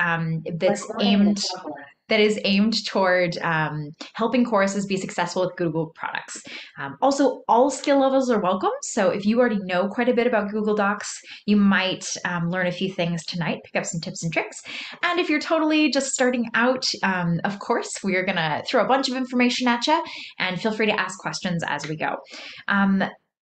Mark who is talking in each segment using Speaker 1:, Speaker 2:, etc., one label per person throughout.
Speaker 1: um, that's aimed that is aimed toward um, helping choruses be successful with Google products. Um, also, all skill levels are welcome. So if you already know quite a bit about Google Docs, you might um, learn a few things tonight, pick up some tips and tricks. And if you're totally just starting out, um, of course, we are going to throw a bunch of information at you and feel free to ask questions as we go.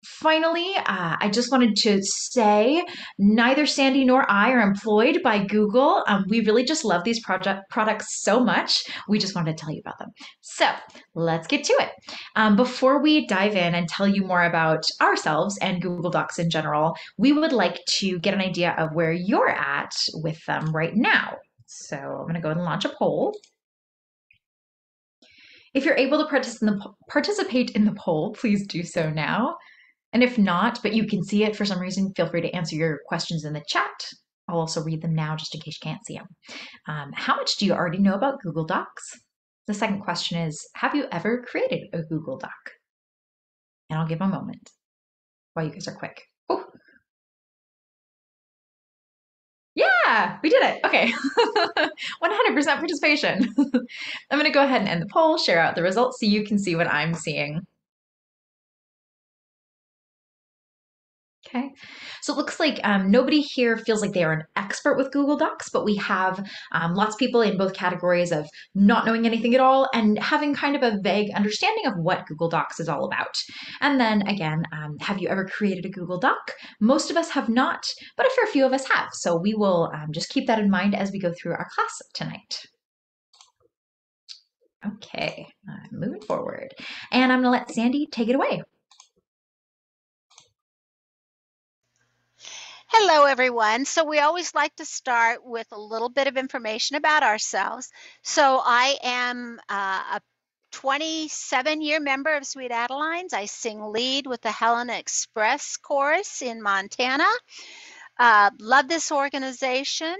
Speaker 1: Finally, uh, I just wanted to say neither Sandy nor I are employed by Google. Um, we really just love these project products so much. We just wanted to tell you about them. So let's get to it. Um, before we dive in and tell you more about ourselves and Google Docs in general, we would like to get an idea of where you're at with them right now. So I'm going to go and launch a poll. If you're able to participate in the poll, please do so now. And if not, but you can see it for some reason, feel free to answer your questions in the chat. I'll also read them now just in case you can't see them. Um, how much do you already know about Google Docs? The second question is, have you ever created a Google Doc? And I'll give a moment while you guys are quick. Oh. Yeah, we did it. Okay. 100% participation. I'm going to go ahead and end the poll, share out the results so you can see what I'm seeing. Okay, so it looks like um, nobody here feels like they are an expert with Google Docs, but we have um, lots of people in both categories of not knowing anything at all and having kind of a vague understanding of what Google Docs is all about. And then again, um, have you ever created a Google Doc? Most of us have not, but a fair few of us have. So we will um, just keep that in mind as we go through our class tonight. Okay, moving forward. And I'm going to let Sandy take it away.
Speaker 2: Hello, everyone. So we always like to start with a little bit of information about ourselves. So I am uh, a 27 year member of Sweet Adelines. I sing lead with the Helena Express Chorus in Montana. Uh, love this organization.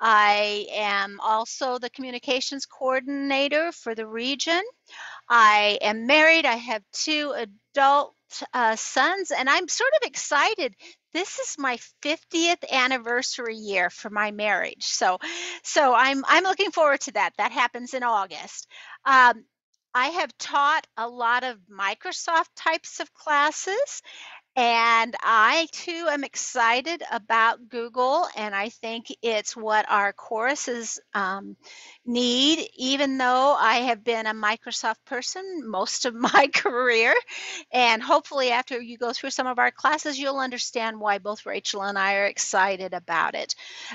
Speaker 2: I am also the communications coordinator for the region. I am married. I have two adult uh, sons, and I'm sort of excited this is my 50th anniversary year for my marriage. So, so I'm I'm looking forward to that. That happens in August. Um, I have taught a lot of Microsoft types of classes, and I too am excited about Google, and I think it's what our choruses um, need, even though I have been a Microsoft person most of my career. And hopefully, after you go through some of our classes, you'll understand why both Rachel and I are excited about it.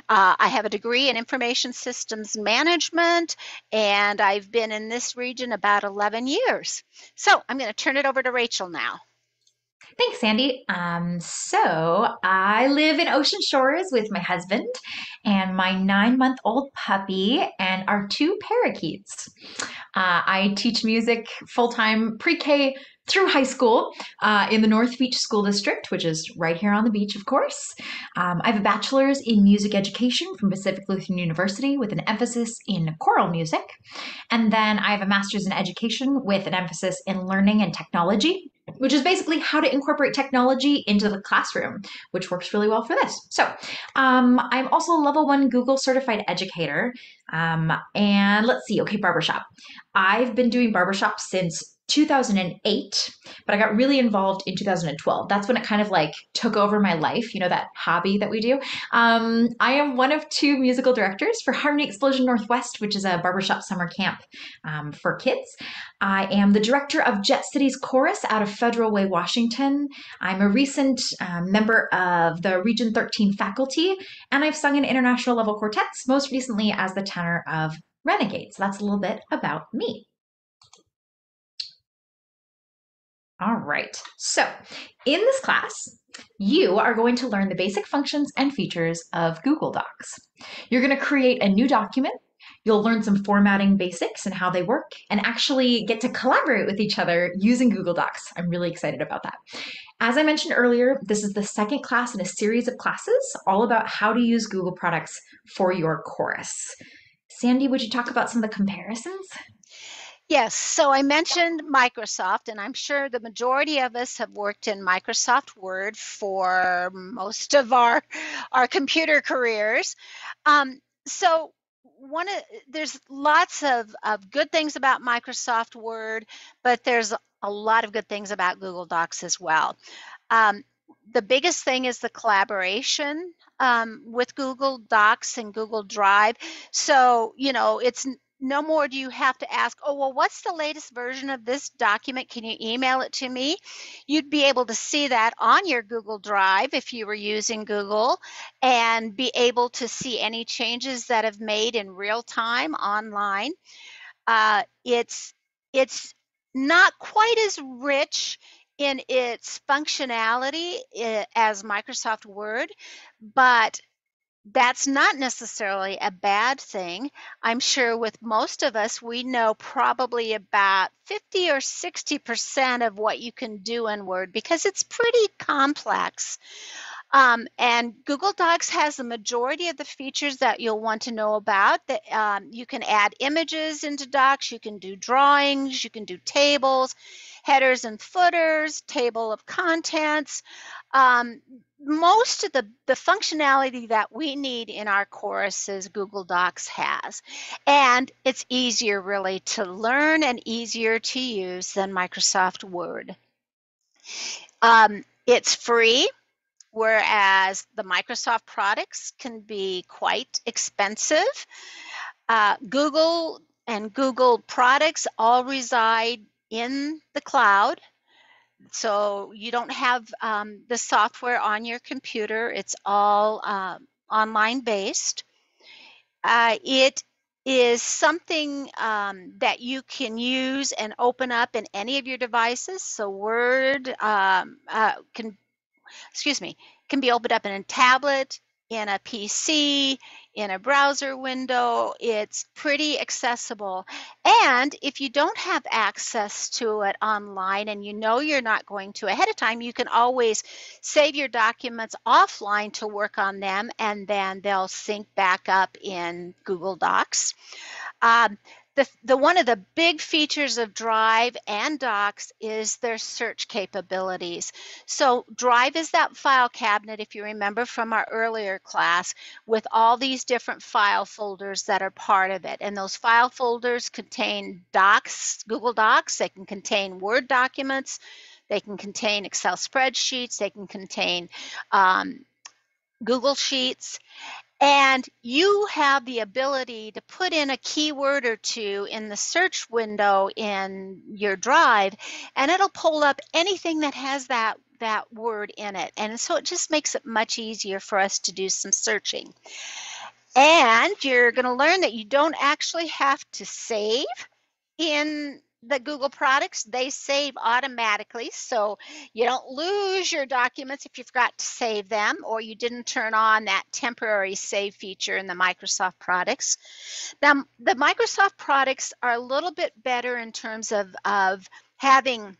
Speaker 2: Uh, I have a degree in information systems management, and I've been in this region about 11 years. So I'm going to turn it over to Rachel now.
Speaker 1: Thanks, Sandy. Um, so I live in Ocean Shores with my husband and my nine month old puppy and our two parakeets. Uh, I teach music full time pre K through high school uh, in the North Beach School District, which is right here on the beach, of course. Um, I have a bachelor's in music education from Pacific Lutheran University with an emphasis in choral music. And then I have a master's in education with an emphasis in learning and technology, which is basically how to incorporate technology into the classroom, which works really well for this. So um, I'm also a level one Google certified educator. Um, and let's see, okay, barbershop. I've been doing barbershop since 2008, but I got really involved in 2012. That's when it kind of like took over my life, you know, that hobby that we do. Um, I am one of two musical directors for Harmony Explosion Northwest, which is a barbershop summer camp um, for kids. I am the director of Jet Cities Chorus out of Federal Way, Washington. I'm a recent um, member of the Region 13 faculty, and I've sung in international level quartets, most recently as the tenor of Renegades. That's a little bit about me. All right, so in this class, you are going to learn the basic functions and features of Google Docs. You're going to create a new document. You'll learn some formatting basics and how they work and actually get to collaborate with each other using Google Docs. I'm really excited about that. As I mentioned earlier, this is the second class in a series of classes all about how to use Google products for your chorus. Sandy, would you talk about some of the comparisons?
Speaker 2: Yes, so I mentioned Microsoft, and I'm sure the majority of us have worked in Microsoft Word for most of our our computer careers. Um, so one of there's lots of, of good things about Microsoft Word, but there's a lot of good things about Google Docs as well. Um, the biggest thing is the collaboration um, with Google Docs and Google Drive. So, you know, it's no more do you have to ask, oh, well, what's the latest version of this document? Can you email it to me? You'd be able to see that on your Google Drive if you were using Google and be able to see any changes that have made in real time online. Uh, it's it's not quite as rich in its functionality eh, as Microsoft Word, but that's not necessarily a bad thing. I'm sure with most of us, we know probably about 50 or 60% of what you can do in Word because it's pretty complex. Um, and Google Docs has the majority of the features that you'll want to know about. That um, you can add images into Docs, you can do drawings, you can do tables, headers and footers, table of contents. Um, most of the, the functionality that we need in our courses Google Docs has. And it's easier really to learn and easier to use than Microsoft Word. Um, it's free whereas the Microsoft products can be quite expensive. Uh, Google and Google products all reside in the cloud. So you don't have um, the software on your computer, it's all uh, online based. Uh, it is something um, that you can use and open up in any of your devices. So Word um, uh, can excuse me, can be opened up in a tablet, in a PC, in a browser window. It's pretty accessible. And if you don't have access to it online and you know you're not going to ahead of time, you can always save your documents offline to work on them and then they'll sync back up in Google Docs. Um, the, the one of the big features of Drive and Docs is their search capabilities. So Drive is that file cabinet, if you remember from our earlier class, with all these different file folders that are part of it. And those file folders contain Docs, Google Docs, they can contain Word documents, they can contain Excel spreadsheets, they can contain um, Google Sheets, and you have the ability to put in a keyword or two in the search window in your drive, and it'll pull up anything that has that that word in it. And so it just makes it much easier for us to do some searching. And you're going to learn that you don't actually have to save in the Google products, they save automatically. So you don't lose your documents if you forgot to save them or you didn't turn on that temporary save feature in the Microsoft products. Now, the Microsoft products are a little bit better in terms of, of having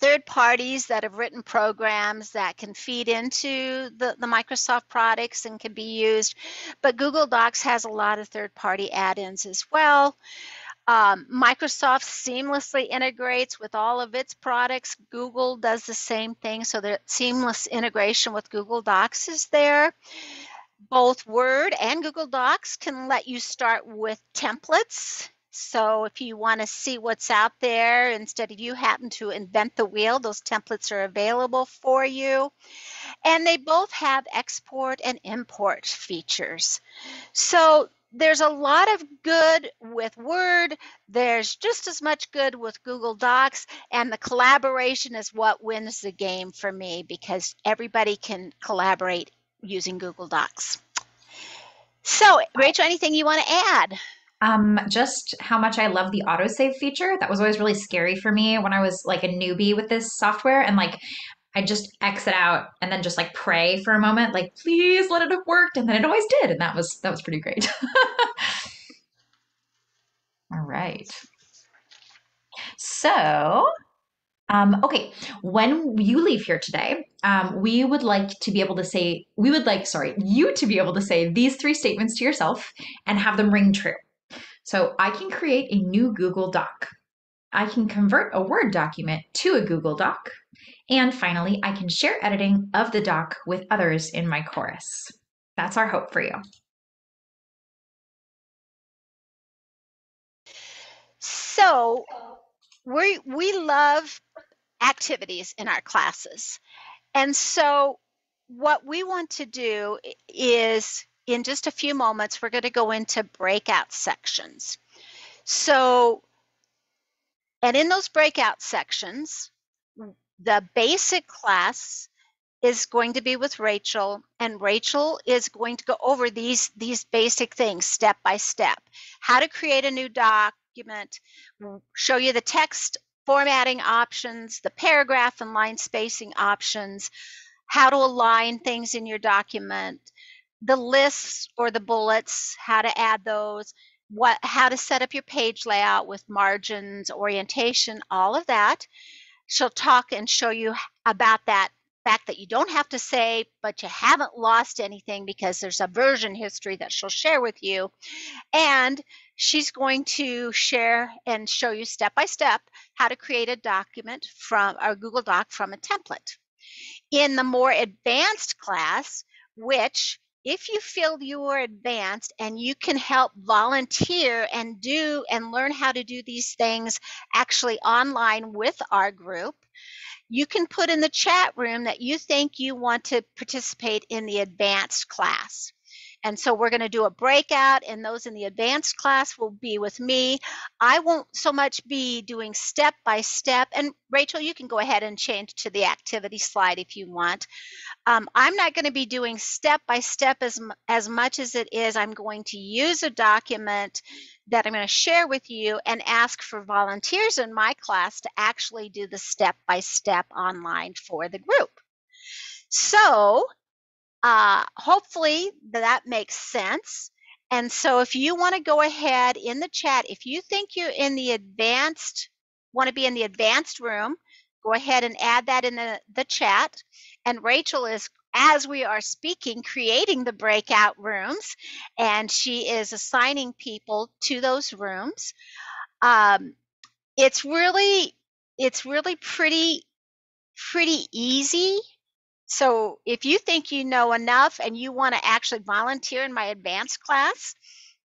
Speaker 2: third parties that have written programs that can feed into the, the Microsoft products and can be used. But Google Docs has a lot of third party add ins as well. Um, Microsoft seamlessly integrates with all of its products. Google does the same thing, so the seamless integration with Google Docs is there. Both Word and Google Docs can let you start with templates. So if you want to see what's out there, instead of you having to invent the wheel, those templates are available for you. And they both have export and import features. So there's a lot of good with Word. There's just as much good with Google Docs, and the collaboration is what wins the game for me because everybody can collaborate using Google Docs. So, Rachel, anything you want to add?
Speaker 1: Um, just how much I love the autosave feature. That was always really scary for me when I was like a newbie with this software. And like, I just exit out and then just like pray for a moment, like please let it have worked, and then it always did, and that was that was pretty great. All right. So, um, okay, when you leave here today, um, we would like to be able to say, we would like, sorry, you to be able to say these three statements to yourself and have them ring true. So I can create a new Google Doc. I can convert a Word document to a Google Doc. And finally, I can share editing of the doc with others in my chorus. That's our hope for you.
Speaker 2: So we we love activities in our classes. And so what we want to do is in just a few moments we're going to go into breakout sections. So and in those breakout sections the basic class is going to be with Rachel and Rachel is going to go over these these basic things step by step. How to create a new document, show you the text formatting options, the paragraph and line spacing options, how to align things in your document, the lists or the bullets, how to add those, what how to set up your page layout with margins, orientation, all of that. She'll talk and show you about that fact that you don't have to say, but you haven't lost anything because there's a version history that she'll share with you. And she's going to share and show you step by step how to create a document from a Google Doc from a template. In the more advanced class, which if you feel you are advanced and you can help volunteer and do and learn how to do these things actually online with our group, you can put in the chat room that you think you want to participate in the advanced class. And so we're going to do a breakout, and those in the advanced class will be with me. I won't so much be doing step by step. And Rachel, you can go ahead and change to the activity slide if you want. Um, I'm not going to be doing step by step as, as much as it is I'm going to use a document that I'm going to share with you and ask for volunteers in my class to actually do the step by step online for the group. So uh, hopefully that makes sense. And so if you want to go ahead in the chat, if you think you're in the advanced, want to be in the advanced room, go ahead and add that in the, the chat. And Rachel is, as we are speaking, creating the breakout rooms, and she is assigning people to those rooms. Um, it's really, it's really pretty, pretty easy so if you think you know enough and you want to actually volunteer in my advanced class,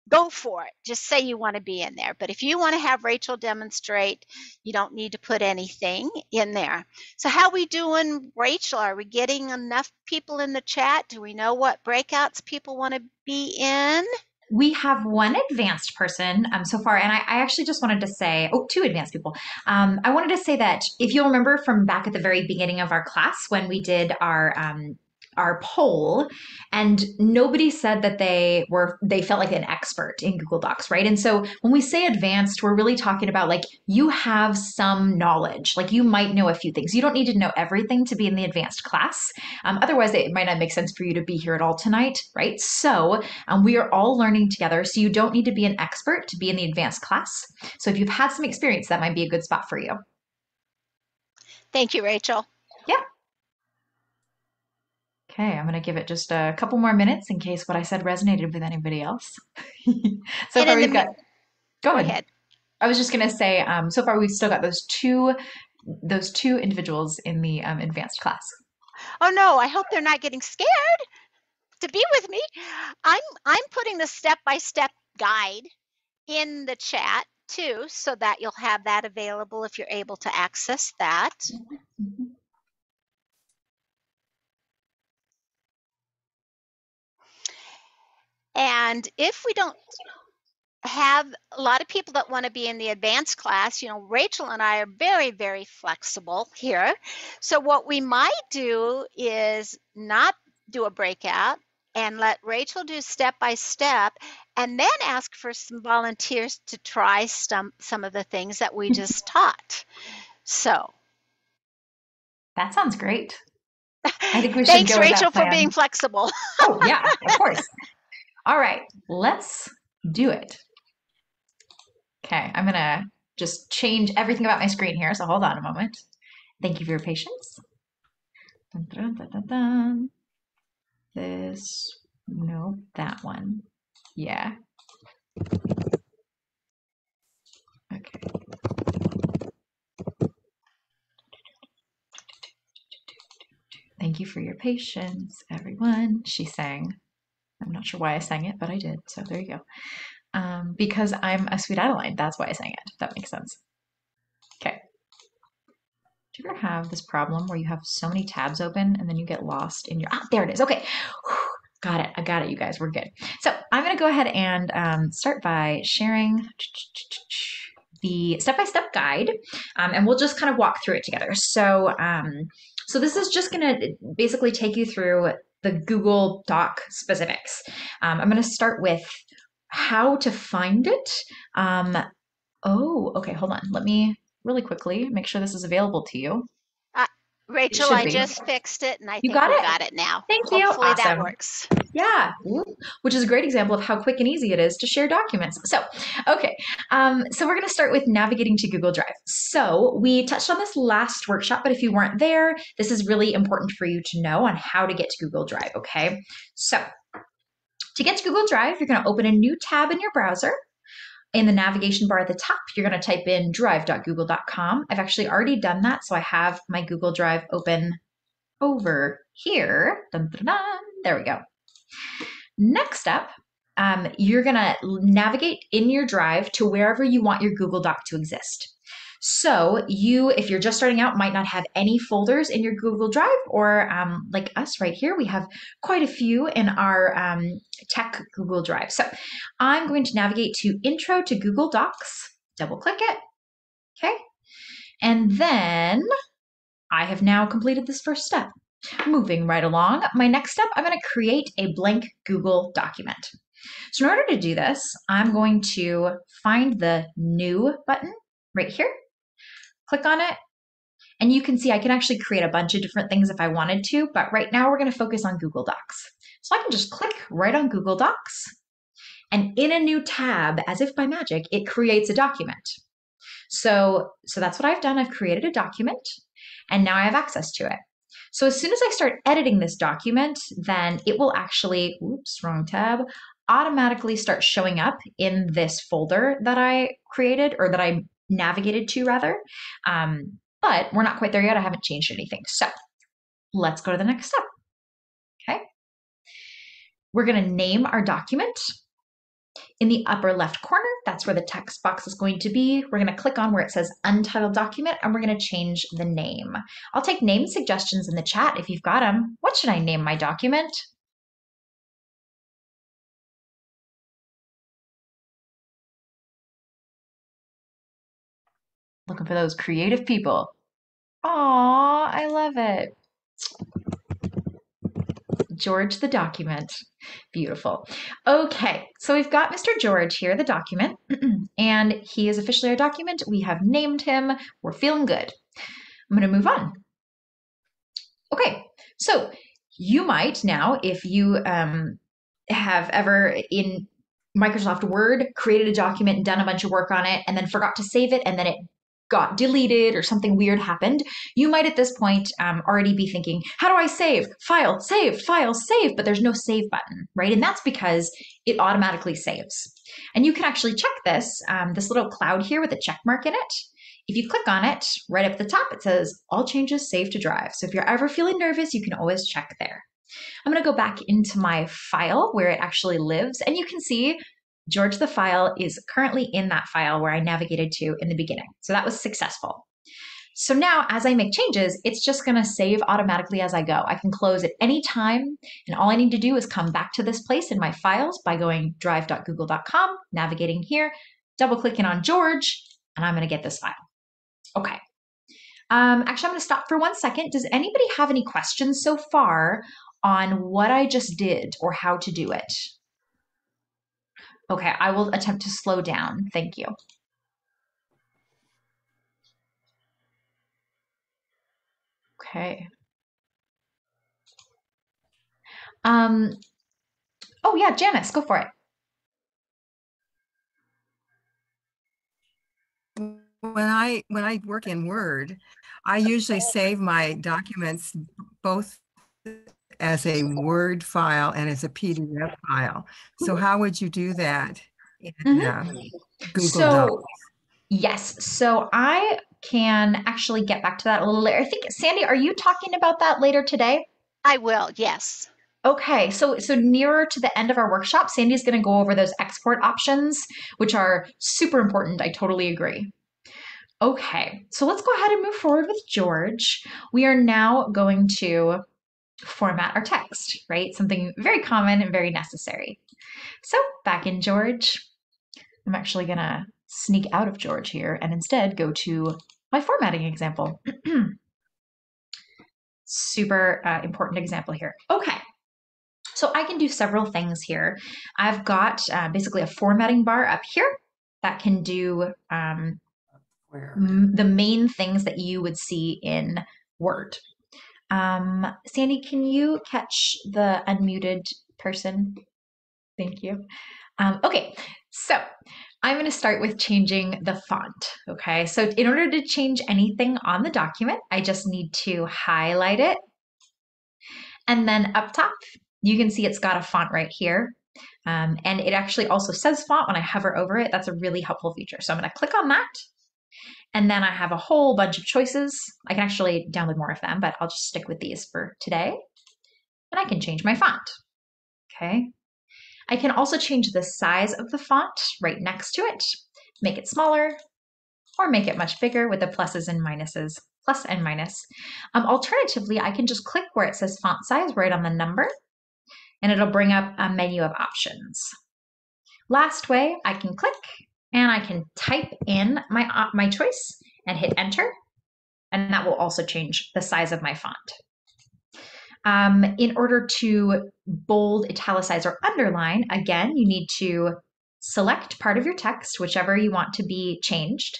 Speaker 2: go for it. Just say you want to be in there. But if you want to have Rachel demonstrate, you don't need to put anything in there. So how we doing, Rachel? Are we getting enough people in the chat? Do we know what breakouts people want to be in?
Speaker 1: We have one advanced person um, so far, and I, I, actually just wanted to say, oh, two advanced people. Um, I wanted to say that if you'll remember from back at the very beginning of our class when we did our um, our poll and nobody said that they were they felt like an expert in Google Docs, right? And so when we say advanced, we're really talking about like you have some knowledge, like you might know a few things. You don't need to know everything to be in the advanced class. Um, otherwise, it might not make sense for you to be here at all tonight, right? So um, we are all learning together. So you don't need to be an expert to be in the advanced class. So if you've had some experience, that might be a good spot for you.
Speaker 2: Thank you, Rachel.
Speaker 1: Yeah. Okay, I'm going to give it just a couple more minutes in case what I said resonated with anybody else. so far we've got. Go ahead. ahead. I was just going to say, um, so far we've still got those two, those two individuals in the um, advanced class.
Speaker 2: Oh no! I hope they're not getting scared to be with me. I'm I'm putting the step by step guide in the chat too, so that you'll have that available if you're able to access that. Mm And if we don't have a lot of people that want to be in the advanced class, you know, Rachel and I are very, very flexible here. So what we might do is not do a breakout and let Rachel do step by step and then ask for some volunteers to try some some of the things that we mm-hmm. just taught. So
Speaker 1: that sounds great. I
Speaker 2: think we should Thanks, Rachel, for being flexible.
Speaker 1: oh yeah, of course. All right, let's do it. Okay, I'm gonna just change everything about my screen here, so hold on a moment. Thank you for your patience. Dun, dun, dun, this, no, that one. Yeah. Okay. Thank you for your patience, everyone, she sang. I'm not sure why I sang it, but I did. So there you go. um, because I'm a sweet Adeline. That's why I sang it. That makes sense. Okay. Do you ever have this problem where you have so many tabs open and then you get lost in your, ah, there it is. Okay. Whew. Got it. I got it, you guys. We're good. So I'm going to go ahead and um, start by sharing the step-by-step guide, um, and we'll just kind of walk through it together. So, um, so this is just going to basically take you through the Google Doc specifics. Um, I'm going to start with how to find it. Um, oh, okay, hold on. Let me really quickly make sure this is available to you.
Speaker 2: Uh, Rachel, I be. just fixed it and I
Speaker 1: you
Speaker 2: think
Speaker 1: got
Speaker 2: we
Speaker 1: it?
Speaker 2: got it now.
Speaker 1: Thank
Speaker 2: Hopefully
Speaker 1: you.
Speaker 2: Hopefully
Speaker 1: awesome.
Speaker 2: that works.
Speaker 1: Yeah, which is a great example of how quick and easy it is to share documents. So, okay, um, so we're going to start with navigating to Google Drive. So, we touched on this last workshop, but if you weren't there, this is really important for you to know on how to get to Google Drive, okay? So, to get to Google Drive, you're going to open a new tab in your browser. In the navigation bar at the top, you're going to type in drive.google.com. I've actually already done that, so I have my Google Drive open over here. Dun, dun, dun. There we go. Next up, um, you're going to navigate in your drive to wherever you want your Google Doc to exist. So you, if you're just starting out, might not have any folders in your Google Drive, or um, like us right here, we have quite a few in our um, tech Google Drive. So I'm going to navigate to Intro to Google Docs, double click it, okay? And then I have now completed this first step. Moving right along, my next step, I'm going to create a blank Google document. So in order to do this, I'm going to find the New button right here, click on it, and you can see I can actually create a bunch of different things if I wanted to, but right now we're going to focus on Google Docs. So I can just click right on Google Docs, and in a new tab, as if by magic, it creates a document. So, so that's what I've done. I've created a document, and now I have access to it. So as soon as I start editing this document, then it will actually, oops, wrong tab, automatically start showing up in this folder that I created or that I navigated to rather. Um, but we're not quite there yet. I haven't changed anything. So let's go to the next step. Okay. We're going to name our document. In the upper left corner, that's where the text box is going to be. We're going to click on where it says Untitled Document and we're going to change the name. I'll take name suggestions in the chat if you've got them. What should I name my document? Looking for those creative people. Aw, I love it. George the document. Beautiful. Okay, so we've got Mr. George here, the document, and he is officially our document. We have named him. We're feeling good. I'm going to move on. Okay, so you might now, if you um, have ever in Microsoft Word created a document and done a bunch of work on it and then forgot to save it and then it got deleted or something weird happened, you might at this point um, already be thinking, how do I save? File, save, file, save, but there's no save button, right? And that's because it automatically saves. And you can actually check this, um, this little cloud here with a check mark in it. If you click on it, right up at the top, it says all changes save to drive. So if you're ever feeling nervous, you can always check there. I'm gonna go back into my file where it actually lives, and you can see George the file is currently in that file where I navigated to in the beginning. So that was successful. So now as I make changes, it's just gonna save automatically as I go. I can close at any time and all I need to do is come back to this place in my files by going drive.google.com, navigating here, double clicking on George, and I'm gonna get this file. Okay. Um, actually, I'm gonna stop for one second. Does anybody have any questions so far on what I just did or how to do it? Okay, I will attempt to slow down. Thank you. Okay. Um, oh yeah, Janice, go for it.
Speaker 3: When I when I work in Word, I usually save my documents both as a Word file and as a PDF file. So
Speaker 1: Mm-hmm.
Speaker 3: how would you do that in
Speaker 1: Mhm.
Speaker 3: uh, Google
Speaker 1: So
Speaker 3: Docs?
Speaker 1: yes, so I can actually get back to that a little later. I think Sandy, are you talking about that later today?
Speaker 2: I will, yes.
Speaker 1: Okay, so so nearer to the end of our workshop, Sandy's going to go over those export options, which are super important. I totally agree. Okay, so let's go ahead and move forward with George. We are now going to format our text, right? Something very common and very necessary. So back in George, I'm actually going to sneak out of George here and instead go to my formatting example. Super uh, important example here. Okay, so I can do several things here. I've got uh, basically a formatting bar up here that can do um, the main things that you would see in Word. Um, Sandy, can you catch the unmuted person? Thank you. Um, okay, so I'm going to start with changing the font. Okay, so in order to change anything on the document, I just need to highlight it. And then up top, you can see it's got a font right here. Um, and it actually also says font when I hover over it. That's a really helpful feature. So I'm going to click on that. And then I have a whole bunch of choices. I can actually download more of them, but I'll just stick with these for today. And I can change my font. Okay. I can also change the size of the font right next to it, make it smaller, or make it much bigger with the pluses and minuses, plus and minus. Um, alternatively, I can just click where it says font size right on the number, and it'll bring up a menu of options. Last way, I can click and I can type in my, uh, my choice and hit enter, and that will also change the size of my font. Um, in order to bold, italicize, or underline, again, you need to select part of your text, whichever you want to be changed,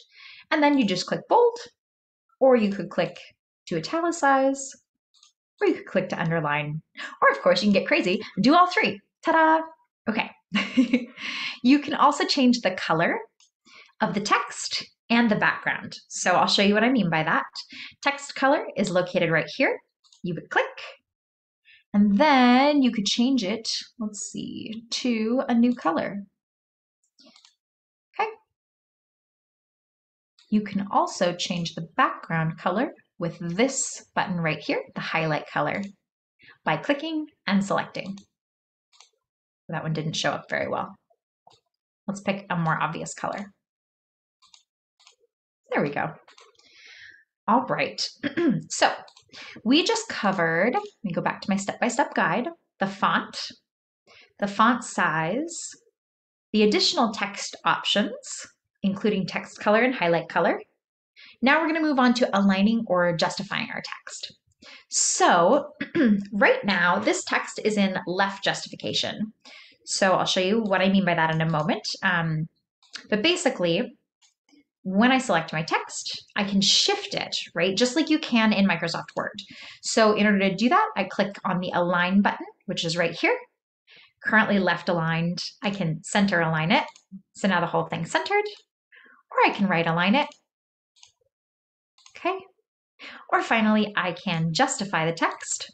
Speaker 1: and then you just click bold, or you could click to italicize, or you could click to underline, or of course, you can get crazy, do all three. Ta-da! Okay. you can also change the color of the text and the background. So I'll show you what I mean by that. Text color is located right here. You would click and then you could change it, let's see, to a new color. Okay. You can also change the background color with this button right here, the highlight color, by clicking and selecting. That one didn't show up very well. Let's pick a more obvious color. There we go. All right. so we just covered, let me go back to my step-by-step -step guide, the font, the font size, the additional text options, including text color and highlight color. Now we're going to move on to aligning or justifying our text. So right now, this text is in left justification. So I'll show you what I mean by that in a moment. Um, but basically, when I select my text, I can shift it, right? Just like you can in Microsoft Word. So in order to do that, I click on the Align button, which is right here. Currently left aligned, I can center align it. So now the whole thing's centered. Or I can right align it. Okay. Or finally, I can justify the text.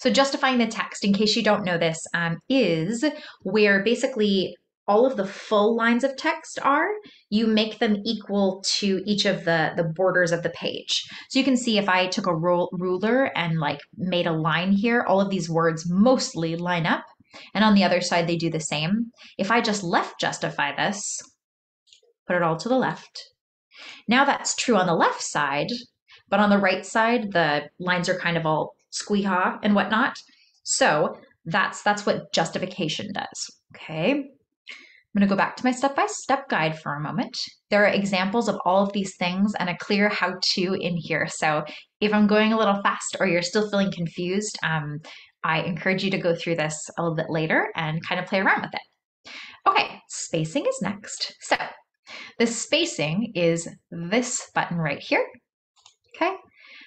Speaker 1: So justifying the text, in case you don't know this, um, is where basically all of the full lines of text are, you make them equal to each of the, the borders of the page. So you can see if I took a ruler and like made a line here, all of these words mostly line up. And on the other side, they do the same. If I just left justify this, put it all to the left. Now that's true on the left side, but on the right side, the lines are kind of all squeehaw and whatnot. So that's that's what justification does. Okay. I'm going to go back to my step-by-step -step guide for a moment. There are examples of all of these things and a clear how-to in here. So if I'm going a little fast or you're still feeling confused, um, I encourage you to go through this a little bit later and kind of play around with it. Okay, spacing is next. So the spacing is this button right here. Okay,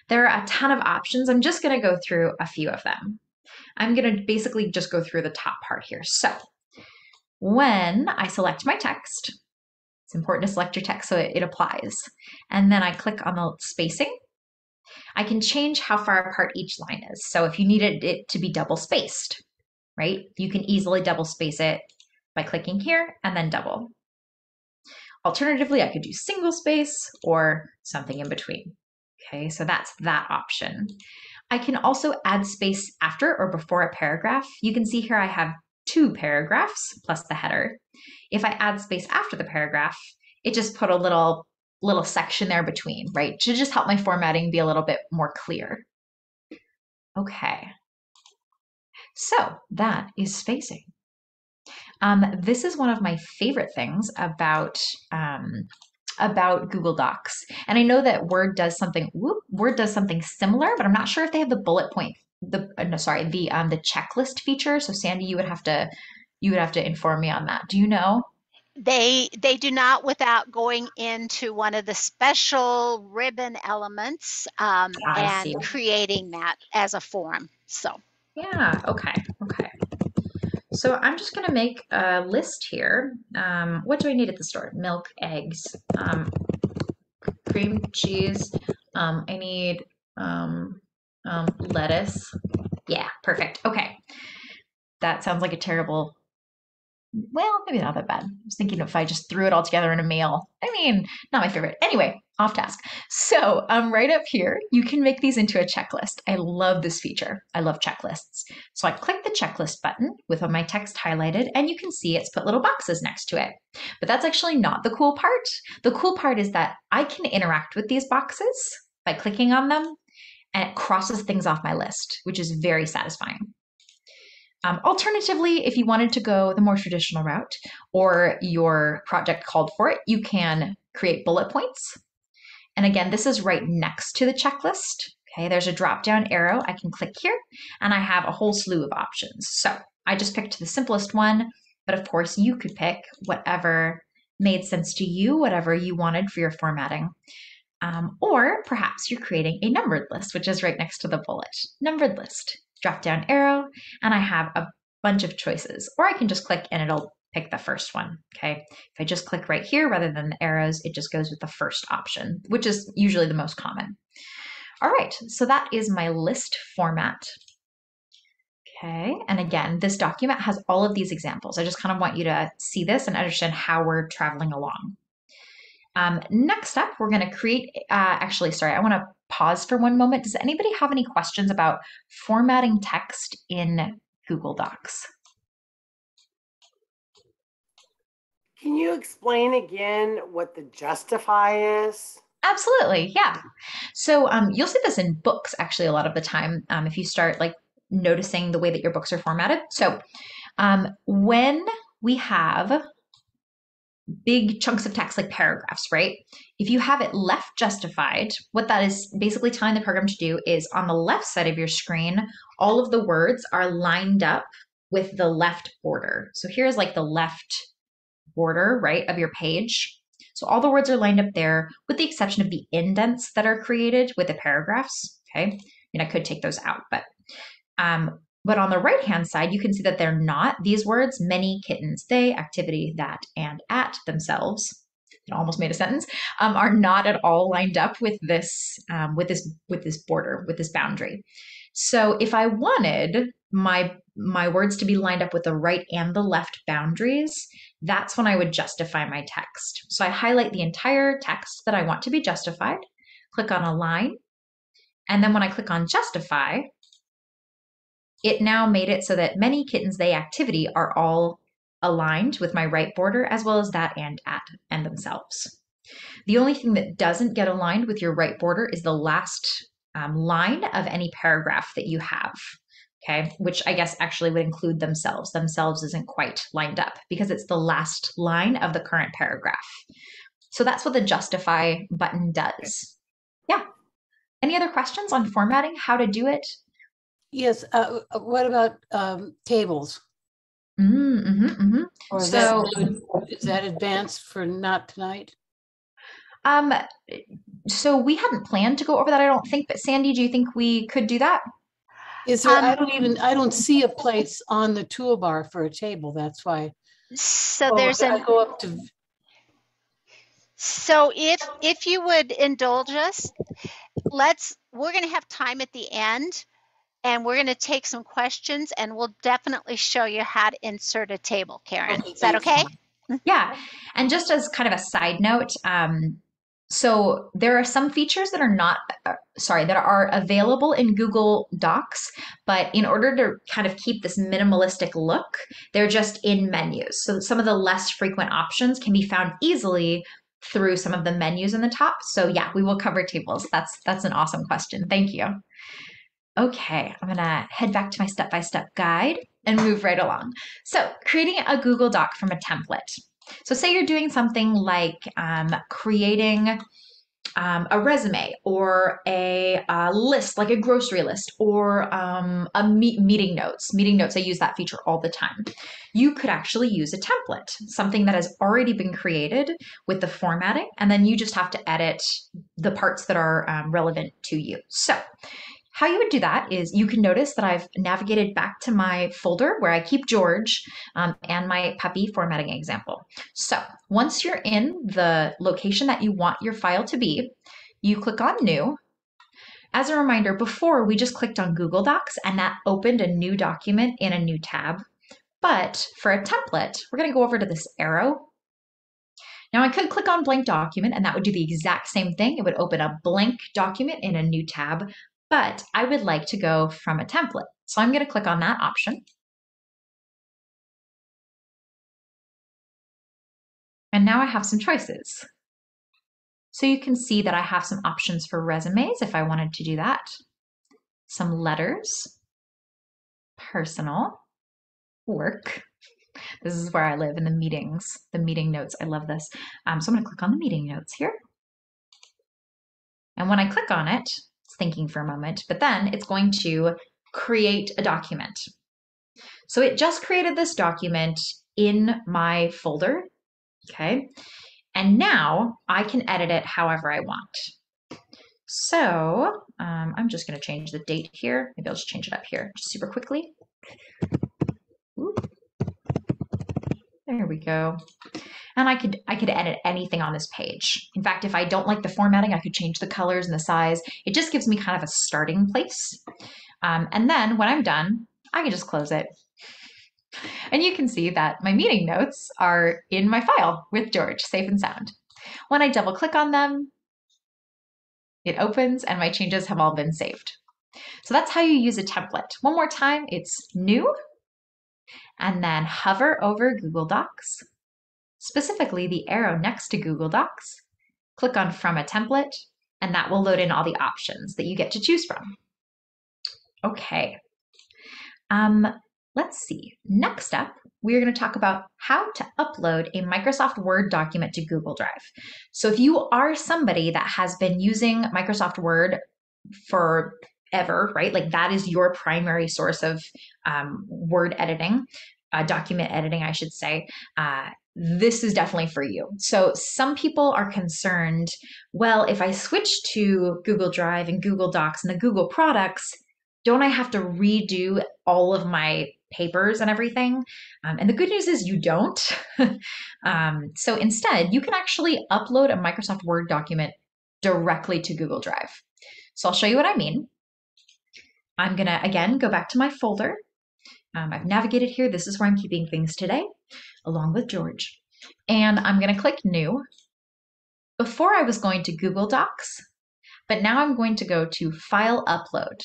Speaker 1: there are a ton of options. I'm just going to go through a few of them. I'm going to basically just go through the top part here. So when I select my text, it's important to select your text so it, it applies. And then I click on the spacing. I can change how far apart each line is. So if you needed it to be double spaced, right, you can easily double space it by clicking here and then double. Alternatively, I could do single space or something in between. Okay, so that's that option. I can also add space after or before a paragraph. You can see here I have two paragraphs plus the header. If I add space after the paragraph, it just put a little little section there between, right? To just help my formatting be a little bit more clear. Okay. So that is spacing. Um, this is one of my favorite things about um, about Google Docs. And I know that Word does something whoop, Word does something similar, but I'm not sure if they have the bullet point the uh, no sorry, the um the checklist feature. So Sandy, you would have to you would have to inform me on that. Do you know?
Speaker 2: They they do not without going into one of the special ribbon elements um, and
Speaker 1: see.
Speaker 2: creating that as a form. So
Speaker 1: Yeah, okay, okay. So I'm just gonna make a list here. Um, what do I need at the store? Milk, eggs, um, cream cheese. Um, I need um, um, lettuce. Yeah, perfect. Okay. That sounds like a terrible. Well, maybe not that bad. I was thinking if I just threw it all together in a meal. I mean, not my favorite. Anyway, off task. So, um, right up here, you can make these into a checklist. I love this feature. I love checklists. So I click the checklist button with my text highlighted, and you can see it's put little boxes next to it. But that's actually not the cool part. The cool part is that I can interact with these boxes by clicking on them, and it crosses things off my list, which is very satisfying. Um, alternatively, if you wanted to go the more traditional route or your project called for it, you can create bullet points. And again, this is right next to the checklist. Okay, there's a drop down arrow. I can click here and I have a whole slew of options. So I just picked the simplest one, but of course you could pick whatever made sense to you, whatever you wanted for your formatting. Um, or perhaps you're creating a numbered list, which is right next to the bullet. Numbered list, drop down arrow, and I have a bunch of choices. Or I can just click and it'll pick the first one. Okay. If I just click right here rather than the arrows, it just goes with the first option, which is usually the most common. All right, so that is my list format. Okay, and again, this document has all of these examples. I just kind of want you to see this and understand how we're traveling along. Um, next up, we're going to create, uh, actually, sorry, I want to pause for one moment. Does anybody have any questions about formatting text in Google Docs?
Speaker 4: Can you explain again what the justify is?
Speaker 1: Absolutely, yeah. So um, you'll see this in books actually a lot of the time um, if you start like noticing the way that your books are formatted. So um, when we have big chunks of text like paragraphs, right? If you have it left justified, what that is basically telling the program to do is on the left side of your screen, all of the words are lined up with the left border. So here's like the left border, right, of your page. So all the words are lined up there with the exception of the indents that are created with the paragraphs. Okay. I mean, I could take those out, but um, but on the right hand side, you can see that they're not these words many kittens, they, activity, that, and at themselves. It almost made a sentence. Um, are not at all lined up with this um, with this with this border with this boundary. So if I wanted my my words to be lined up with the right and the left boundaries, that's when I would justify my text. So I highlight the entire text that I want to be justified, click on align, and then when I click on justify, it now made it so that many kittens they activity are all aligned with my right border as well as that and at and themselves. The only thing that doesn't get aligned with your right border is the last um, line of any paragraph that you have. Okay, which I guess actually would include themselves. Themselves isn't quite lined up because it's the last line of the current paragraph. So that's what the justify button does. Yeah. Any other questions on formatting, how to do it?
Speaker 5: Yes, uh, uh, what about um, tables?
Speaker 1: Mm, hmm hmm
Speaker 5: Or is
Speaker 1: So-
Speaker 5: that, is that advanced for not tonight?
Speaker 1: Um, so we hadn't planned to go over that, I don't think. But Sandy, do you think we could do that?
Speaker 5: Is there, I
Speaker 2: Um,
Speaker 5: don't even, I don't see a place on the toolbar for a table, that's why.
Speaker 2: so
Speaker 5: Oh,
Speaker 2: there's
Speaker 5: I
Speaker 2: an
Speaker 5: go up to,
Speaker 2: So if if you would indulge us, let's we're going to have time at the end and we're going to take some questions and we'll definitely show you how to insert a table, Karen.
Speaker 5: Okay,
Speaker 2: Is that okay?
Speaker 1: Yeah. And just as kind of a side note, um, so there are some features that are not, uh, sorry, that are available in Google Docs, but in order to kind of keep this minimalistic look, they're just in menus. So some of the less frequent options can be found easily through some of the menus in the top. So yeah, we will cover tables. That's that's an awesome question. Thank you. Okay, I'm gonna head back to my step-by-step guide and move right along. So creating a Google Doc from a template. So say you're doing something like um, creating um, a resume or a, a, list, like a grocery list, or um, a me meeting notes. Meeting notes, I use that feature all the time. You could actually use a template, something that has already been created with the formatting, and then you just have to edit the parts that are um, relevant to you. So how you would do that is you can notice that I've navigated back to my folder where I keep George um, and my puppy formatting example. So once you're in the location that you want your file to be, you click on New. As a reminder, before we just clicked on Google Docs and that opened a new document in a new tab. But for a template, we're going to go over to this arrow now I could click on blank document and that would do the exact same thing. It would open a blank document in a new tab, but I would like to go from a template. So I'm going to click on that option. And now I have some choices. So you can see that I have some options for resumes if I wanted to do that, some letters, personal, work. This is where I live in the meetings, the meeting notes. I love this. Um, so I'm going to click on the meeting notes here. And when I click on it, thinking for a moment, but then it's going to create a document. So it just created this document in my folder, okay? And now I can edit it however I want. So um, I'm just gonna change the date here. Maybe I'll just change it up here just super quickly. There we go and I could I could edit anything on this page. In fact, if I don't like the formatting, I could change the colors and the size. It just gives me kind of a starting place. Um, and then when I'm done, I can just close it. And you can see that my meeting notes are in my file with George, safe and sound. When I double click on them, it opens and my changes have all been saved. So that's how you use a template. One more time, it's new, and then hover over Google Docs, specifically the arrow next to Google Docs. Click on From a Template, and that will load in all the options that you get to choose from. Okay. Um, let's see. Next up, we're going to talk about how to upload a Microsoft Word document to Google Drive. So if you are somebody that has been using Microsoft Word for ever, right? Like that is your primary source of um, word editing, uh, document editing, I should say. Uh, this is definitely for you. So some people are concerned, well, if I switch to Google Drive and Google Docs and the Google products, don't I have to redo all of my papers and everything? Um, and the good news is you don't. um, so instead, you can actually upload a Microsoft Word document directly to Google Drive. So I'll show you what I mean. I'm gonna, again, go back to my folder. Um, I've navigated here. This is where I'm keeping things today along with George. And I'm going to click New. Before I was going to Google Docs, but now I'm going to go to File Upload.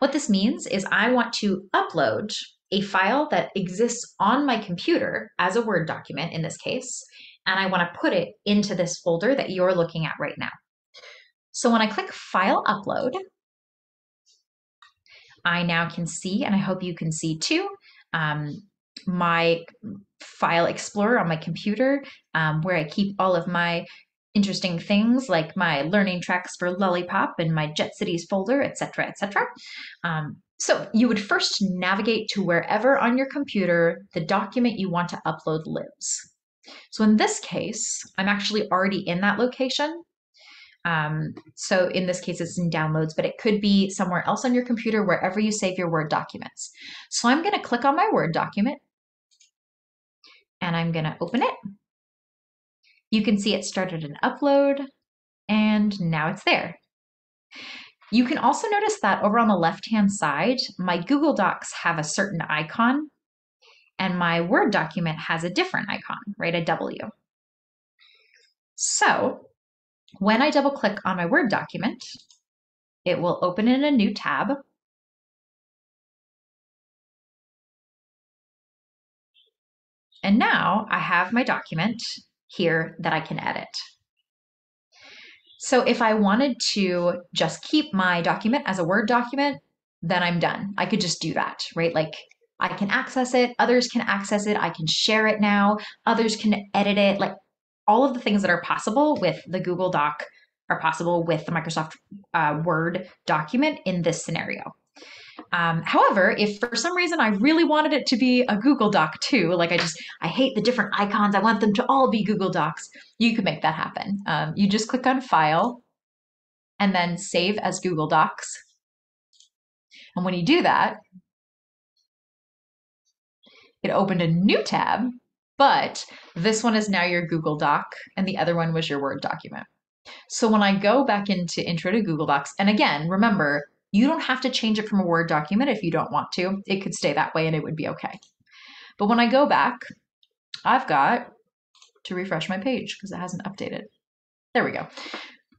Speaker 1: What this means is I want to upload a file that exists on my computer as a Word document in this case, and I want to put it into this folder that you're looking at right now. So when I click File Upload, I now can see, and I hope you can see too, um, my file explorer on my computer um, where I keep all of my interesting things like my learning tracks for Lollipop and my Jet Cities folder, etc., etc. Um, so you would first navigate to wherever on your computer the document you want to upload lives. So in this case, I'm actually already in that location. Um, so in this case, it's in downloads, but it could be somewhere else on your computer, wherever you save your Word documents. So I'm going to click on my Word document and I'm going to open it. You can see it started an upload and now it's there. You can also notice that over on the left-hand side, my Google Docs have a certain icon and my Word document has a different icon, right, a W. So when I double click on my Word document, it will open in a new tab. And now I have my document here that I can edit. So if I wanted to just keep my document as a Word document, then I'm done. I could just do that, right? Like I can access it, others can access it, I can share it now, others can edit it. Like all of the things that are possible with the Google Doc are possible with the Microsoft uh, Word document in this scenario. Um, however, if for some reason I really wanted it to be a Google Doc too, like I just, I hate the different icons, I want them to all be Google Docs, you can make that happen. Um, you just click on File and then Save as Google Docs. And when you do that, it opened a new tab, but this one is now your Google Doc and the other one was your Word document. So when I go back into Intro to Google Docs, and again, remember, you don't have to change it from a Word document if you don't want to. It could stay that way and it would be okay. But when I go back, I've got to refresh my page because it hasn't updated. There we go.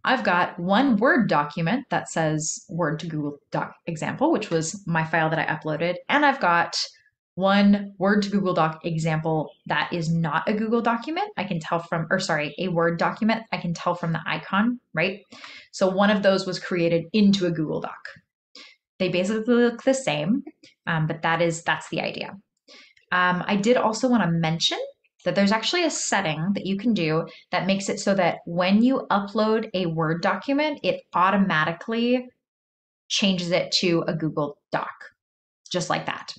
Speaker 1: I've got one Word document that says Word to Google Doc example, which was my file that I uploaded. And I've got one Word to Google Doc example that is not a Google document. I can tell from, or sorry, a Word document. I can tell from the icon, right? So one of those was created into a Google Doc. They basically look the same, um, but that is that's the idea. Um, I did also want to mention that there's actually a setting that you can do that makes it so that when you upload a Word document, it automatically changes it to a Google Doc, just like that.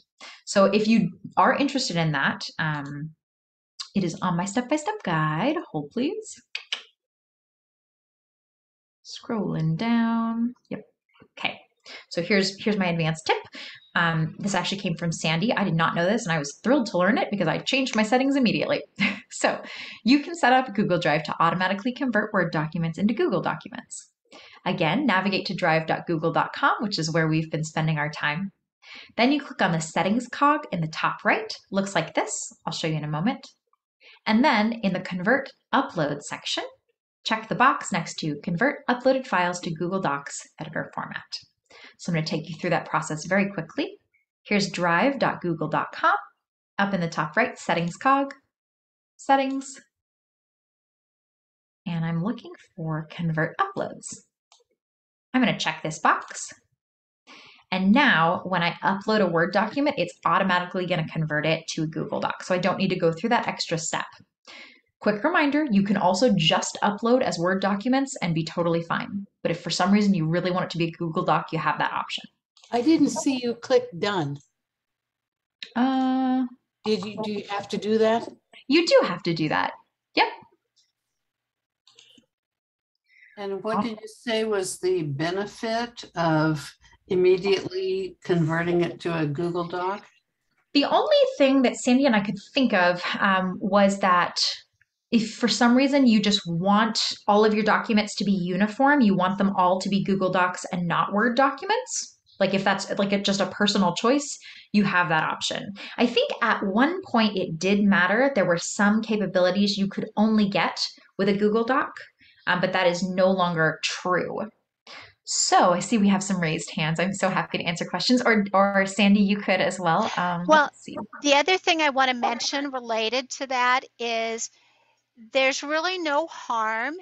Speaker 1: So if you are interested in that, um, it is on my step-by-step guide. Hold please. Scrolling down. Yep. Okay. So here's here's my advanced tip. Um, this actually came from Sandy. I did not know this, and I was thrilled to learn it because I changed my settings immediately. so you can set up Google Drive to automatically convert Word documents into Google documents. Again, navigate to drive.google.com, which is where we've been spending our time. Then you click on the settings cog in the top right. Looks like this. I'll show you in a moment. And then in the convert upload section, check the box next to convert uploaded files to Google Docs editor format. So I'm going to take you through that process very quickly. Here's drive.google.com. Up in the top right, settings cog, settings, and I'm looking for convert uploads. I'm going to check this box. And now when I upload a Word document, it's automatically going to convert it to a Google Doc. So I don't need to go through that extra step. Quick reminder, you can also just upload as Word documents and be totally fine. But if for some reason you really want it to be a Google Doc, you have that option.
Speaker 5: I didn't see you click done.
Speaker 1: Uh,
Speaker 5: Did you, do you have to do that?
Speaker 1: you do have to do that. Yep.
Speaker 6: And what did you say was the benefit of immediately converting it to a Google Doc?
Speaker 1: The only thing that Sandy and I could think of um, was that if for some reason you just want all of your documents to be uniform, you want them all to be Google Docs and not Word documents, like if that's like a, just a personal choice, you have that option. I think at one point it did matter. There were some capabilities you could only get with a Google Doc, um, but that is no longer true. So I see we have some raised hands. I'm so happy to answer questions. Or, or Sandy, you could as well. Um,
Speaker 2: well, the other thing I want to mention related to that is there's really no harm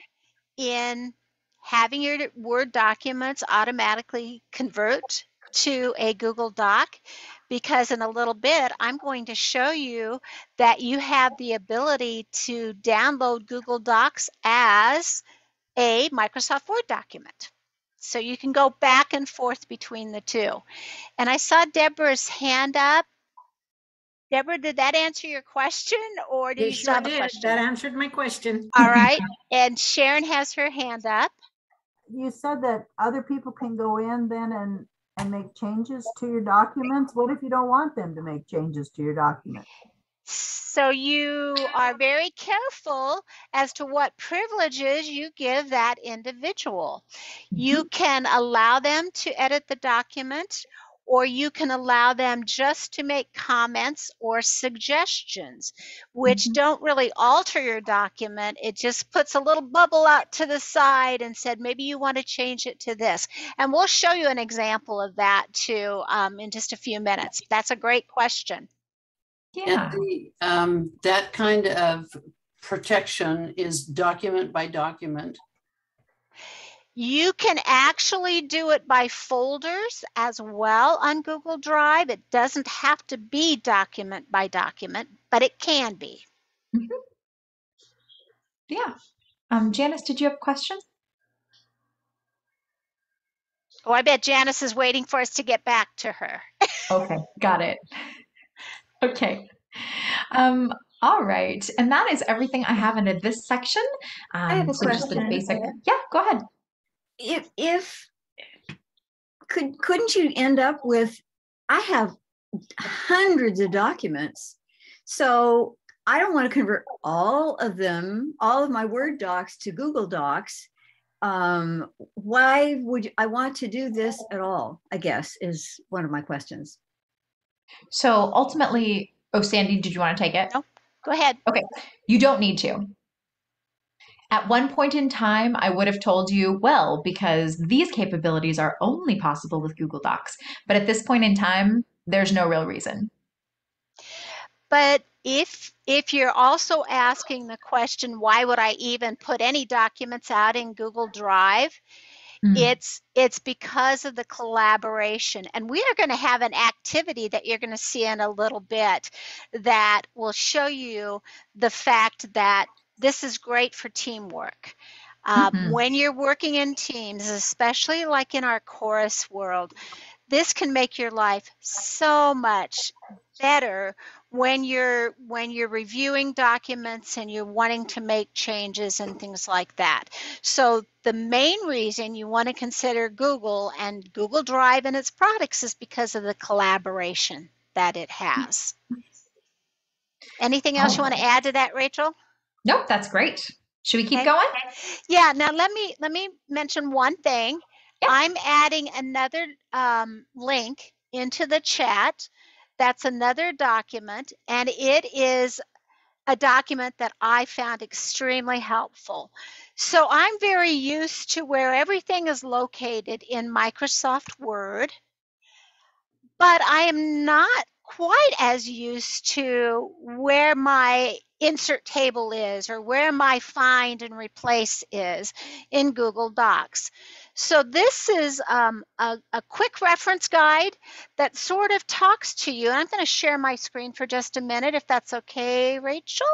Speaker 2: in having your Word documents automatically convert to a Google Doc because in a little bit I'm going to show you that you have the ability to download Google Docs as a Microsoft Word document. So you can go back and forth between the two. And I saw Deborah's hand up. Deborah, did that answer your question or did
Speaker 7: It
Speaker 2: you still
Speaker 7: sure
Speaker 2: have a
Speaker 7: did.
Speaker 2: question?
Speaker 7: That answered my question.
Speaker 2: All right. And Sharon has her hand up.
Speaker 8: you said that other people can go in then and, and make changes to your documents. What if you don't want them to make changes to your document?
Speaker 2: So you are very careful as to what privileges you give that individual. You can allow them to edit the document or you can allow them just to make comments or suggestions, which
Speaker 1: Mhm.
Speaker 2: don't really alter your document. It just puts a little bubble out to the side and said, maybe you want to change it to this. And we'll show you an example of that too um, in just a few minutes. That's a great question.
Speaker 1: Yeah.
Speaker 6: And the, um, that kind of protection is document by document.
Speaker 2: You can actually do it by folders as well on Google Drive. It doesn't have to be document by document, but it can be.
Speaker 1: Yeah. Um, Janice, did you have questions?
Speaker 2: Oh, I bet Janice is waiting for us to get back to her.
Speaker 1: Okay, got it. Okay. Um, all right. And that is everything I have into this section. Um,
Speaker 7: I have a
Speaker 1: so just the basic. Yeah, go ahead.
Speaker 7: If, if, could, couldn't you end up with, I have hundreds of documents. So I don't want to convert all of them, all of my Word docs to Google Docs. Um, why would you- I want to do this at all? I guess is one of my questions.
Speaker 1: So ultimately, oh, Sandy, did you want to take it?
Speaker 2: No. Go ahead.
Speaker 1: Okay, you don't need to. At one point in time, I would have told you, well, because these capabilities are only possible with Google Docs. But at this point in time, there's no real reason.
Speaker 2: But if if you're also asking the question, why would I even put any documents out in Google Drive?
Speaker 1: Mm.
Speaker 2: It's it's because of the collaboration. And we are going to have an activity that you're going to see in a little bit that will show you the fact that this is great for teamwork. Um,
Speaker 1: Mhm.
Speaker 2: When you're working in teams, especially like in our chorus world, this can make your life so much better when you're when you're reviewing documents and you're wanting to make changes and things like that. So the main reason you want to consider Google and Google Drive and its products is because of the collaboration that it has. Anything else you want to add to that, Rachel?
Speaker 1: Nope, that's great. Should we keep
Speaker 2: Okay.
Speaker 1: going?
Speaker 2: Yeah, now let me let me mention one thing. I'm adding another um, link into the chat. That's another document, and it is a document that I found extremely helpful. So I'm very used to where everything is located in Microsoft Word, but I am not quite as used to where my insert table is or where my find and replace is in Google Docs. So this is um, a, a quick reference guide that sort of talks to you. And I'm going to share my screen for just a minute, if that's okay, Rachel.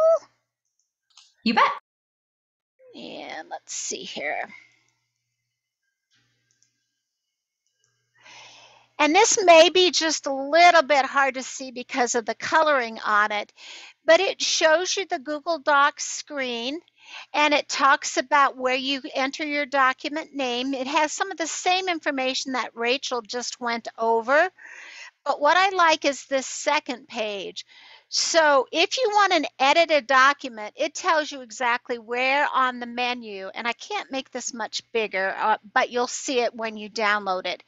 Speaker 1: You bet.
Speaker 2: And let's see here. And this may be just a little bit hard to see because of the coloring on it, but it shows you the Google Docs screen and it talks about where you enter your document name. It has some of the same information that Rachel just went over, but what I like is this second page. So if you want to edit a document, it tells you exactly where on the menu, and I can't make this much bigger, uh, but you'll see it when you download it.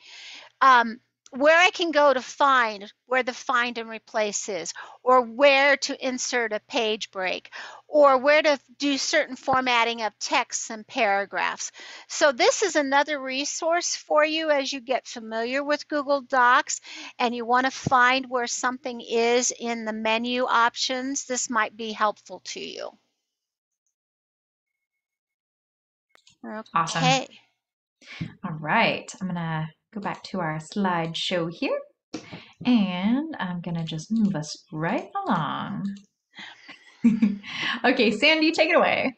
Speaker 2: Um, where I can go to find where the find and replace is, or where to insert a page break, or where to do certain formatting of texts and paragraphs. So this is another resource for you as you get familiar with Google Docs and you want to find where something is in the menu options. This might be helpful to you. Okay. Awesome.
Speaker 1: All right. I'm going to go back to our slideshow here. And I'm going to just move us right along. okay, Sandy, take it away.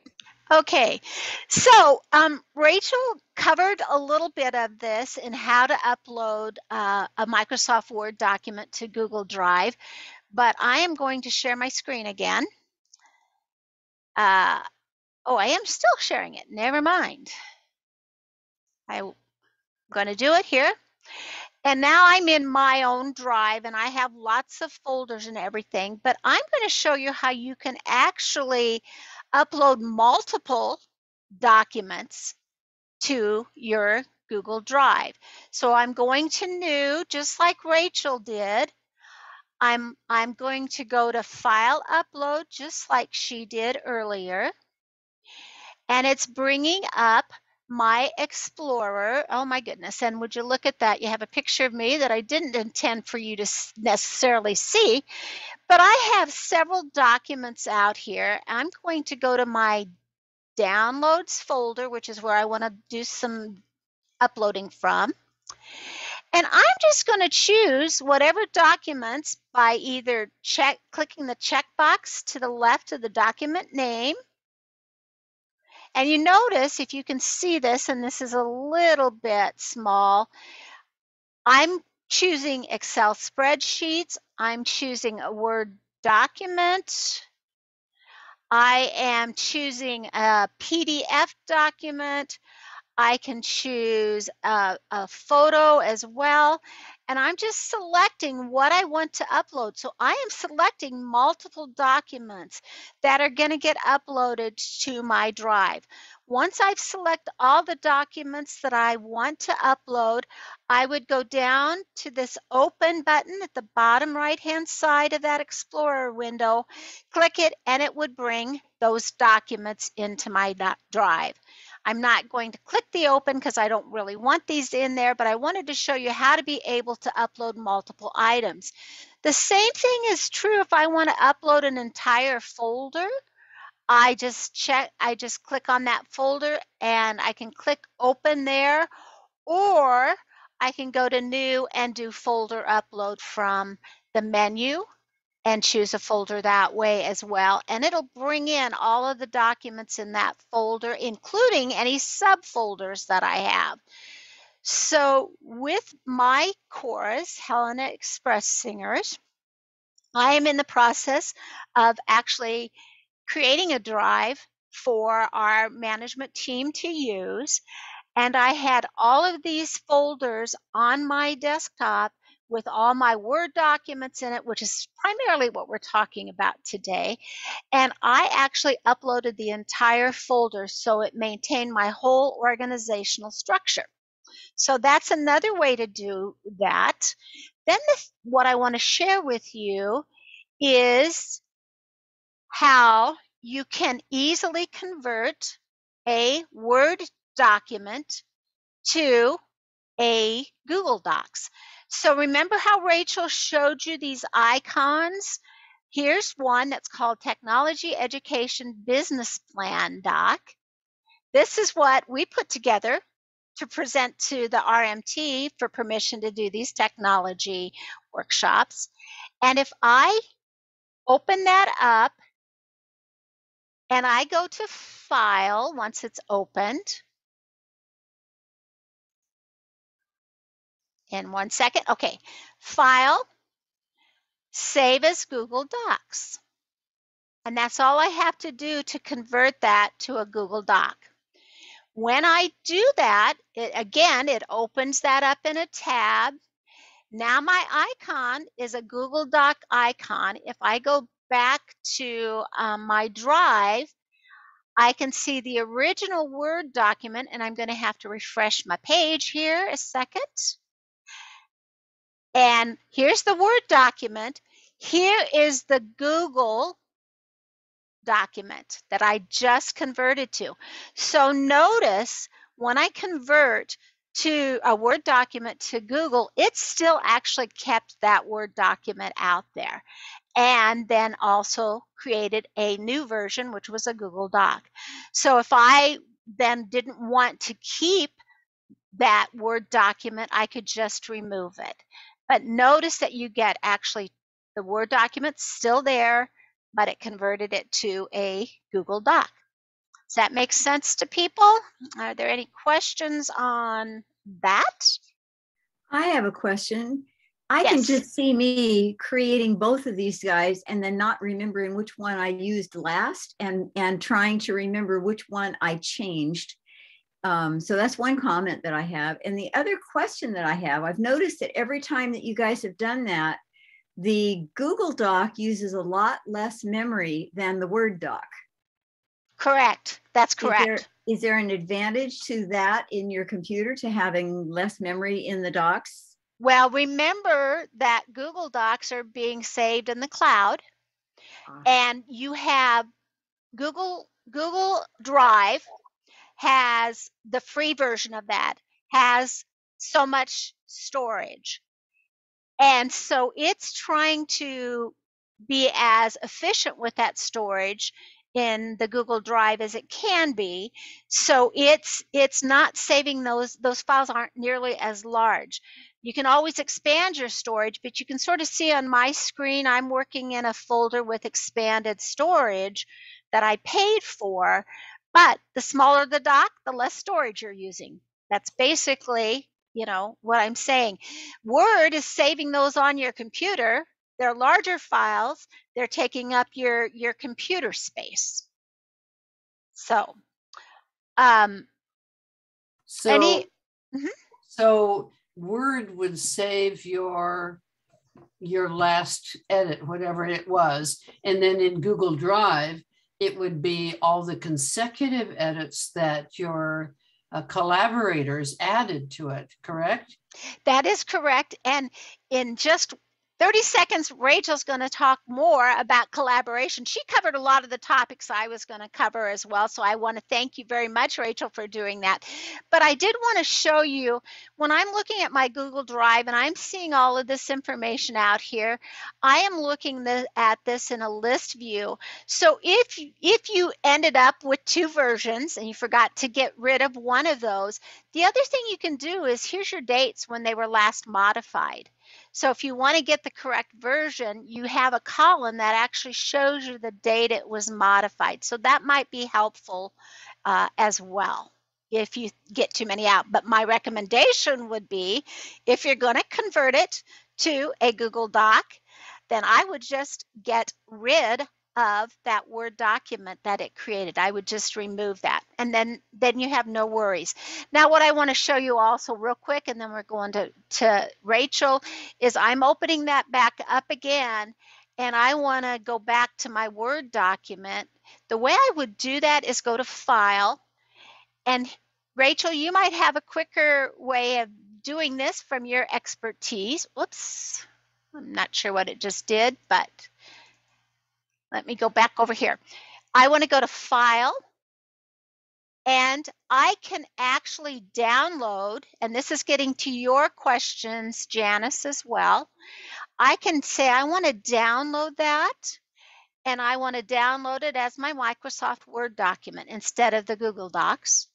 Speaker 2: Okay, so um, Rachel covered a little bit of this in how to upload uh, a Microsoft Word document to Google Drive, but I am going to share my screen again. Uh, oh, I am still sharing it. Never mind. I'm going to do it here. And now I'm in my own drive and I have lots of folders and everything, but I'm going to show you how you can actually upload multiple documents to your Google Drive. So I'm going to new, just like Rachel did. I'm, I'm going to go to File Upload, just like she did earlier. And it's bringing up my Explorer. Oh my goodness. And would you look at that? You have a picture of me that I didn't intend for you to necessarily see, but I have several documents out here. I'm going to go to my downloads folder, which is where I want to do some uploading from. And I'm just going to choose whatever documents by either check clicking the checkbox to the left of the document name. And you notice if you can see this, and this is a little bit small, I'm choosing Excel spreadsheets. I'm choosing a Word document. I am choosing a PDF document. I can choose a, a, photo as well. And I'm just selecting what I want to upload. So I am selecting multiple documents that are going to get uploaded to my drive. Once I've selected all the documents that I want to upload, I would go down to this open button at the bottom right hand side of that Explorer window, click it, and it would bring those documents into my drive. I'm not going to click the open because I don't really want these in there, but I wanted to show you how to be able to upload multiple items. The same thing is true if I want to upload an entire folder. I just check, I just click on that folder and I can click open there, or I can go to new and do folder upload from the menu and choose a folder that way as well. And it'll bring in all of the documents in that folder, including any subfolders that I have. So with my chorus, Helena Express Singers, I am in the process of actually creating a drive for our management team to use. And I had all of these folders on my desktop with all my Word documents in it, which is primarily what we're talking about today. And I actually uploaded the entire folder so it maintained my whole organizational structure. So that's another way to do that. Then the, what I want to share with you is how you can easily convert a Word document to a Google Docs. So remember how Rachel showed you these icons? Here's one that's called Technology Education Business Plan Doc. This is what we put together to present to the RMT for permission to do these technology workshops. And if I open that up and I go to File once it's opened, in one second. Okay, File, Save as Google Docs. And that's all I have to do to convert that to a Google Doc. When I do that, it, again, it opens that up in a tab. Now my icon is a Google Doc icon. If I go back to um, my drive, I can see the original Word document, and I'm going to have to refresh my page here a second. And here's the Word document. Here is the Google document that I just converted to. So notice when I convert to a Word document to Google, it still actually kept that Word document out there and then also created a new version, which was a Google Doc. So if I then didn't want to keep that Word document, I could just remove it. But notice that you get actually the Word document still there, but it converted it to a Google Doc. Does that make sense to people? Are there any questions on that?
Speaker 7: I have a question. I
Speaker 2: Yes.
Speaker 7: can just see me creating both of these guys and then not remembering which one I used last and and trying to remember which one I changed. Um, so that's one comment that I have. And the other question that I have, I've noticed that every time that you guys have done that, the Google Doc uses a lot less memory than the Word doc.
Speaker 2: Correct. That's correct.
Speaker 7: Is there an advantage to that in your computer to having less memory in the docs?
Speaker 2: Well, remember that Google Docs are being saved in the cloud
Speaker 7: Ah.
Speaker 2: and you have Google Google Drive has the free version of that has so much storage. And so it's trying to be as efficient with that storage in the Google Drive as it can be. So it's it's not saving those those files aren't nearly as large. You can always expand your storage, but you can sort of see on my screen I'm working in a folder with expanded storage that I paid for, but the smaller the doc, the less storage you're using. That's basically, you know, what I'm saying. Word is saving those on your computer. They're larger files. They're taking up your your computer space. So, um,
Speaker 6: So,
Speaker 2: any Mhm.
Speaker 6: so Word would save your your last edit, whatever it was, and then in Google Drive, it would be all the consecutive edits that your uh, collaborators added to it. Correct?
Speaker 2: That is correct. And in just 30 seconds, Rachel's going to talk more about collaboration. She covered a lot of the topics I was going to cover as well. So I want to thank you very much, Rachel, for doing that. But I did want to show you when I'm looking at my Google Drive and I'm seeing all of this information out here, I am looking the, at this in a list view. So if, if you ended up with two versions and you forgot to get rid of one of those, the other thing you can do is here's your dates when they were last modified. So if you want to get the correct version, you have a column that actually shows you the date it was modified. So that might be helpful uh, as well if you get too many out. But my recommendation would be if you're going to convert it to a Google Doc, then I would just get rid of that Word document that it created. I would just remove that and then then you have no worries. Now what I want to show you also real quick and then we're going to, to Rachel is I'm opening that back up again and I want to go back to my Word document. The way I would do that is go to File and Rachel, you might have a quicker way of doing this from your expertise. Whoops, I'm not sure what it just did, but let me go back over here. I want to go to File, and I can actually download, and this is getting to your questions, Janice, as well. I can say I want to download that, and I want to download it as my Microsoft Word document instead of the Google Docs.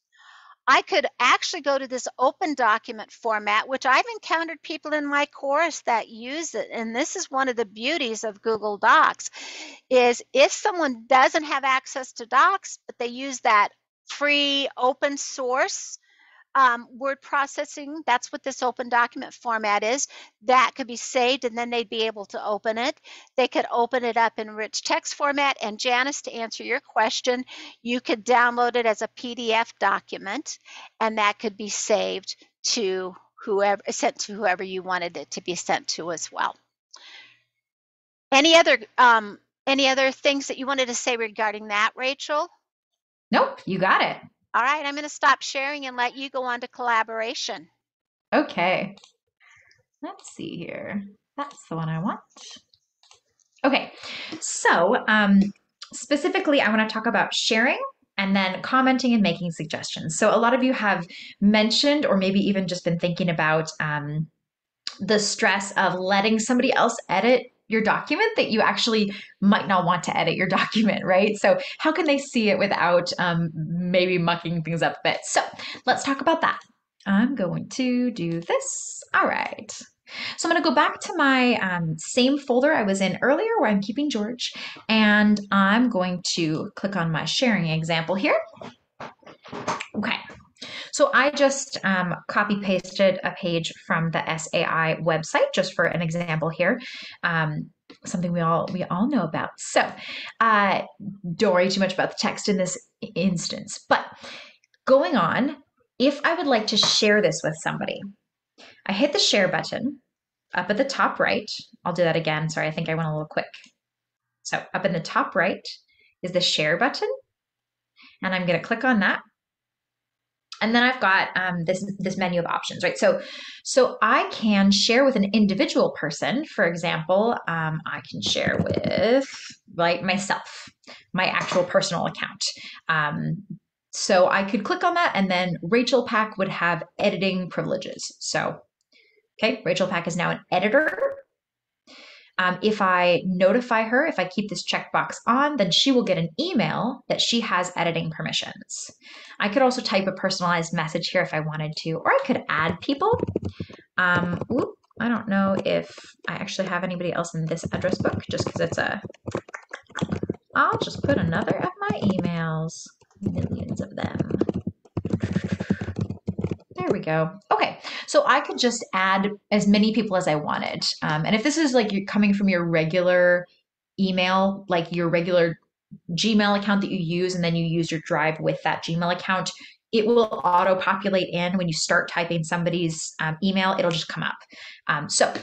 Speaker 2: I could actually go to this open document format, which I've encountered people in my course that use it. And this is one of the beauties of Google Docs is if someone doesn't have access to Docs, but they use that free open source um, word processing, that's what this open document format is, that could be saved and then they'd be able to open it. They could open it up in rich text format. And Janice, to answer your question, you could download it as a PDF document and that could be saved to whoever, sent to whoever you wanted it to be sent to as well. Any other, um, any other things that you wanted to say regarding that, Rachel?
Speaker 1: Nope, you got it.
Speaker 2: All right, I'm going to stop sharing and let you go on to collaboration.
Speaker 1: Okay. Let's see here. That's the one I want. Okay, so um, specifically, I want to talk about sharing and then commenting and making suggestions. So, a lot of you have mentioned, or maybe even just been thinking about um, the stress of letting somebody else edit your document that you actually might not want to edit your document, right? So, how can they see it without um, maybe mucking things up a bit? So, let's talk about that. I'm going to do this. All right. So, I'm going to go back to my um, same folder I was in earlier where I'm keeping George, and I'm going to click on my sharing example here. Okay. So I just um, copy pasted a page from the SAI website just for an example here. Um, something we all we all know about. So uh, don't worry too much about the text in this instance. But going on, if I would like to share this with somebody, I hit the share button up at the top right. I'll do that again. Sorry, I think I went a little quick. So up in the top right is the share button. And I'm going to click on that. And then I've got um, this this menu of options, right? So, so I can share with an individual person. For example, um, I can share with like myself, my actual personal account. Um, so I could click on that, and then Rachel Pack would have editing privileges. So, okay, Rachel Pack is now an editor um, if I notify her, if I keep this checkbox on, then she will get an email that she has editing permissions. I could also type a personalized message here if I wanted to, or I could add people. Um, whoop, I don't know if I actually have anybody else in this address book just because it's a. I'll just put another of my emails, millions of them. There we go. Okay, so I could just add as many people as I wanted. Um, and if this is like you're coming from your regular email, like your regular Gmail account that you use, and then you use your Drive with that Gmail account, it will auto populate in when you start typing somebody's um, email, it'll just come up. Um, so,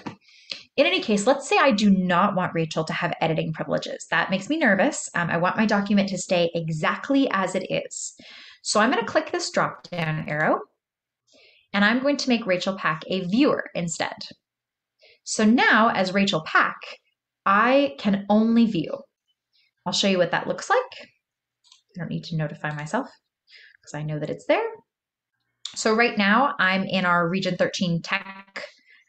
Speaker 1: in any case, let's say I do not want Rachel to have editing privileges. That makes me nervous. Um, I want my document to stay exactly as it is. So, I'm going to click this drop down arrow and I'm going to make Rachel Pack a viewer instead. So now as Rachel Pack, I can only view. I'll show you what that looks like. I don't need to notify myself because I know that it's there. So right now I'm in our Region 13 Tech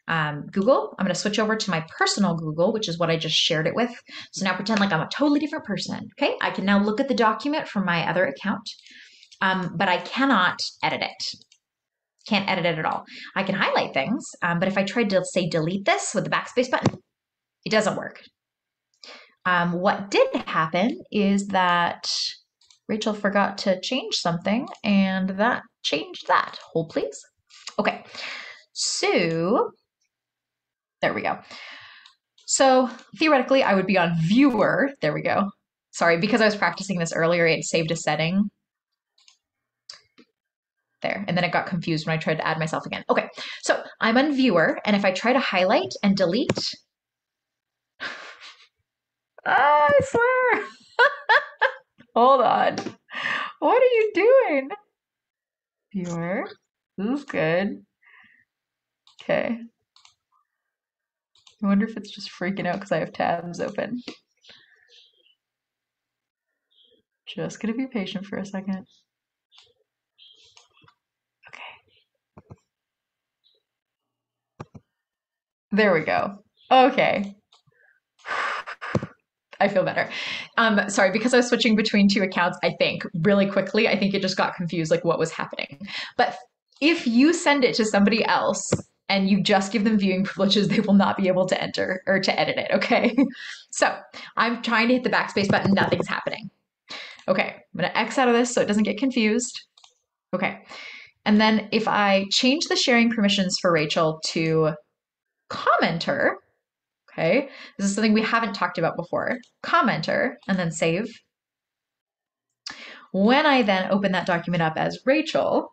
Speaker 1: um, Google. I'm going to switch over to my personal Google, which is what I just shared it with. So now pretend like I'm a totally different person. Okay, I can now look at the document from my other account, um, but I cannot edit it can't edit it at all. I can highlight things, um, but if I tried to say delete this with the backspace button, it doesn't work. Um, what did happen is that Rachel forgot to change something and that changed that. Hold please. Okay, so there we go. So theoretically, I would be on viewer. There we go. Sorry, because I was practicing this earlier, it saved a setting there. And then it got confused when I tried to add myself again. Okay, so I'm on viewer, and if I try to highlight and delete, oh, I swear. Hold on. What are you doing? Viewer. This is good. Okay. I wonder if it's just freaking out because I have tabs open. Just gonna be patient for a second. There we go. Okay. I feel better. Um, sorry, because I was switching between two accounts, I think really quickly, I think it just got confused like what was happening. But if you send it to somebody else and you just give them viewing privileges, they will not be able to enter or to edit it. Okay. So I'm trying to hit the backspace button, nothing's happening. Okay. I'm going to X out of this so it doesn't get confused. Okay. And then if I change the sharing permissions for Rachel to commenter, okay, this is something we haven't talked about before, commenter, and then save. When I then open that document up as Rachel,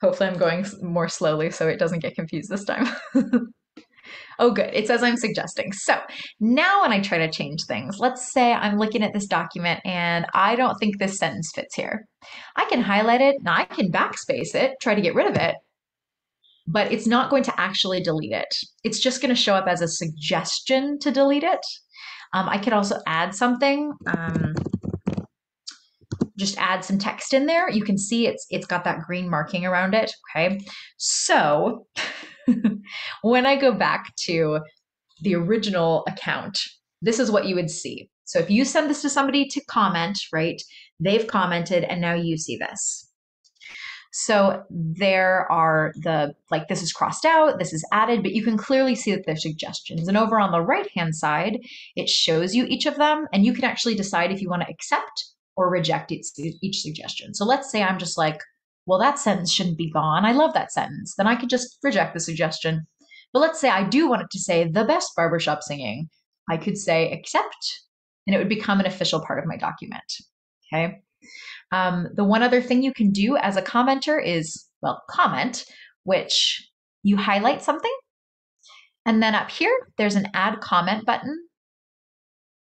Speaker 1: hopefully I'm going more slowly so it doesn't get confused this time. oh, good. It says I'm suggesting. So now when I try to change things, let's say I'm looking at this document and I don't think this sentence fits here. I can highlight it, and I can backspace it, try to get rid of it, but it's not going to actually delete it. It's just going to show up as a suggestion to delete it. Um, I could also add something. Um, just add some text in there. You can see it's it's got that green marking around it. Okay, so when I go back to the original account, this is what you would see. So if you send this to somebody to comment, right, they've commented and now you see this. So there are the, like this is crossed out, this is added, but you can clearly see that there's suggestions. And over on the right-hand side, it shows you each of them, and you can actually decide if you want to accept or reject each, each suggestion. So let's say I'm just like, well, that sentence shouldn't be gone. I love that sentence. Then I could just reject the suggestion. But let's say I do want it to say the best barbershop singing. I could say accept, and it would become an official part of my document. Okay. Um, the one other thing you can do as a commenter is, well, comment, which you highlight something. And then up here, there's an add comment button.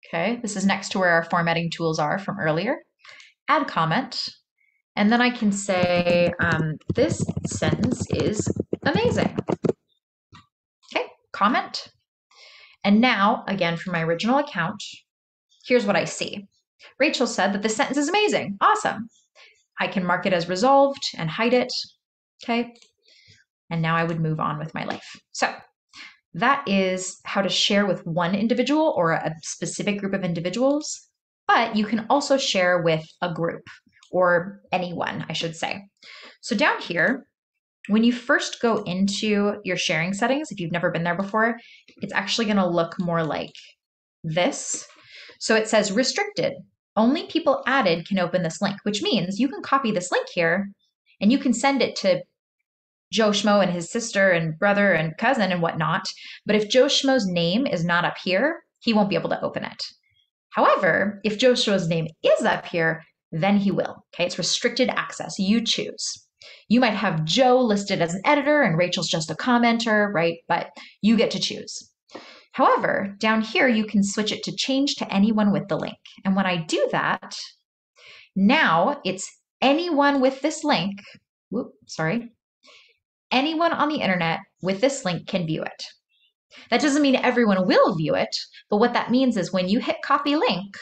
Speaker 1: Okay, this is next to where our formatting tools are from earlier. Add comment. And then I can say, um, this sentence is amazing. Okay, comment. And now, again, from my original account, here's what I see. Rachel said that this sentence is amazing. Awesome. I can mark it as resolved and hide it. Okay. And now I would move on with my life. So that is how to share with one individual or a specific group of individuals, but you can also share with a group or anyone, I should say. So down here, when you first go into your sharing settings, if you've never been there before, it's actually going to look more like this. So it says restricted. Only people added can open this link, which means you can copy this link here and you can send it to Joe Schmo and his sister and brother and cousin and whatnot. But if Joe Schmo's name is not up here, he won't be able to open it. However, if Joe Schmo's name is up here, then he will. Okay, it's restricted access. You choose. You might have Joe listed as an editor and Rachel's just a commenter, right? But you get to choose. However, down here, you can switch it to change to anyone with the link. And when I do that, now it's anyone with this link, whoop, sorry, anyone on the internet with this link can view it. That doesn't mean everyone will view it, but what that means is when you hit copy link,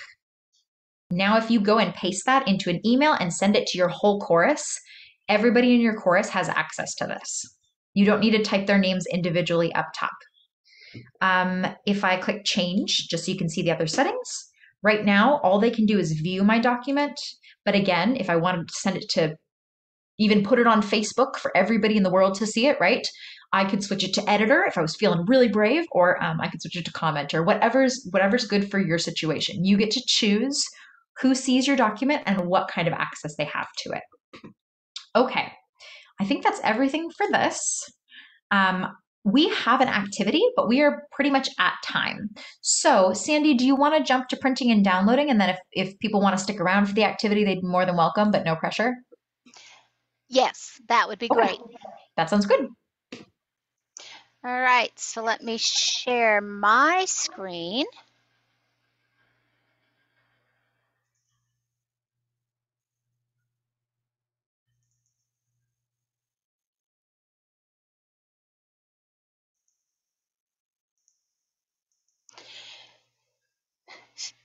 Speaker 1: now if you go and paste that into an email and send it to your whole chorus, everybody in your chorus has access to this. You don't need to type their names individually up top. Um, if I click change, just so you can see the other settings, right now all they can do is view my document. But again, if I wanted to send it to even put it on Facebook for everybody in the world to see it, right? I could switch it to editor if I was feeling really brave, or um, I could switch it to commenter. Whatever's whatever's good for your situation. You get to choose who sees your document and what kind of access they have to it. Okay, I think that's everything for this. Um, we have an activity, but we are pretty much at time. So, Sandy, do you want to jump to printing and downloading? And then if, if people want to stick around for the activity, they'd be more than welcome, but no pressure.
Speaker 2: Yes, that would be great.
Speaker 1: That sounds good.
Speaker 2: All right, so let me share my screen.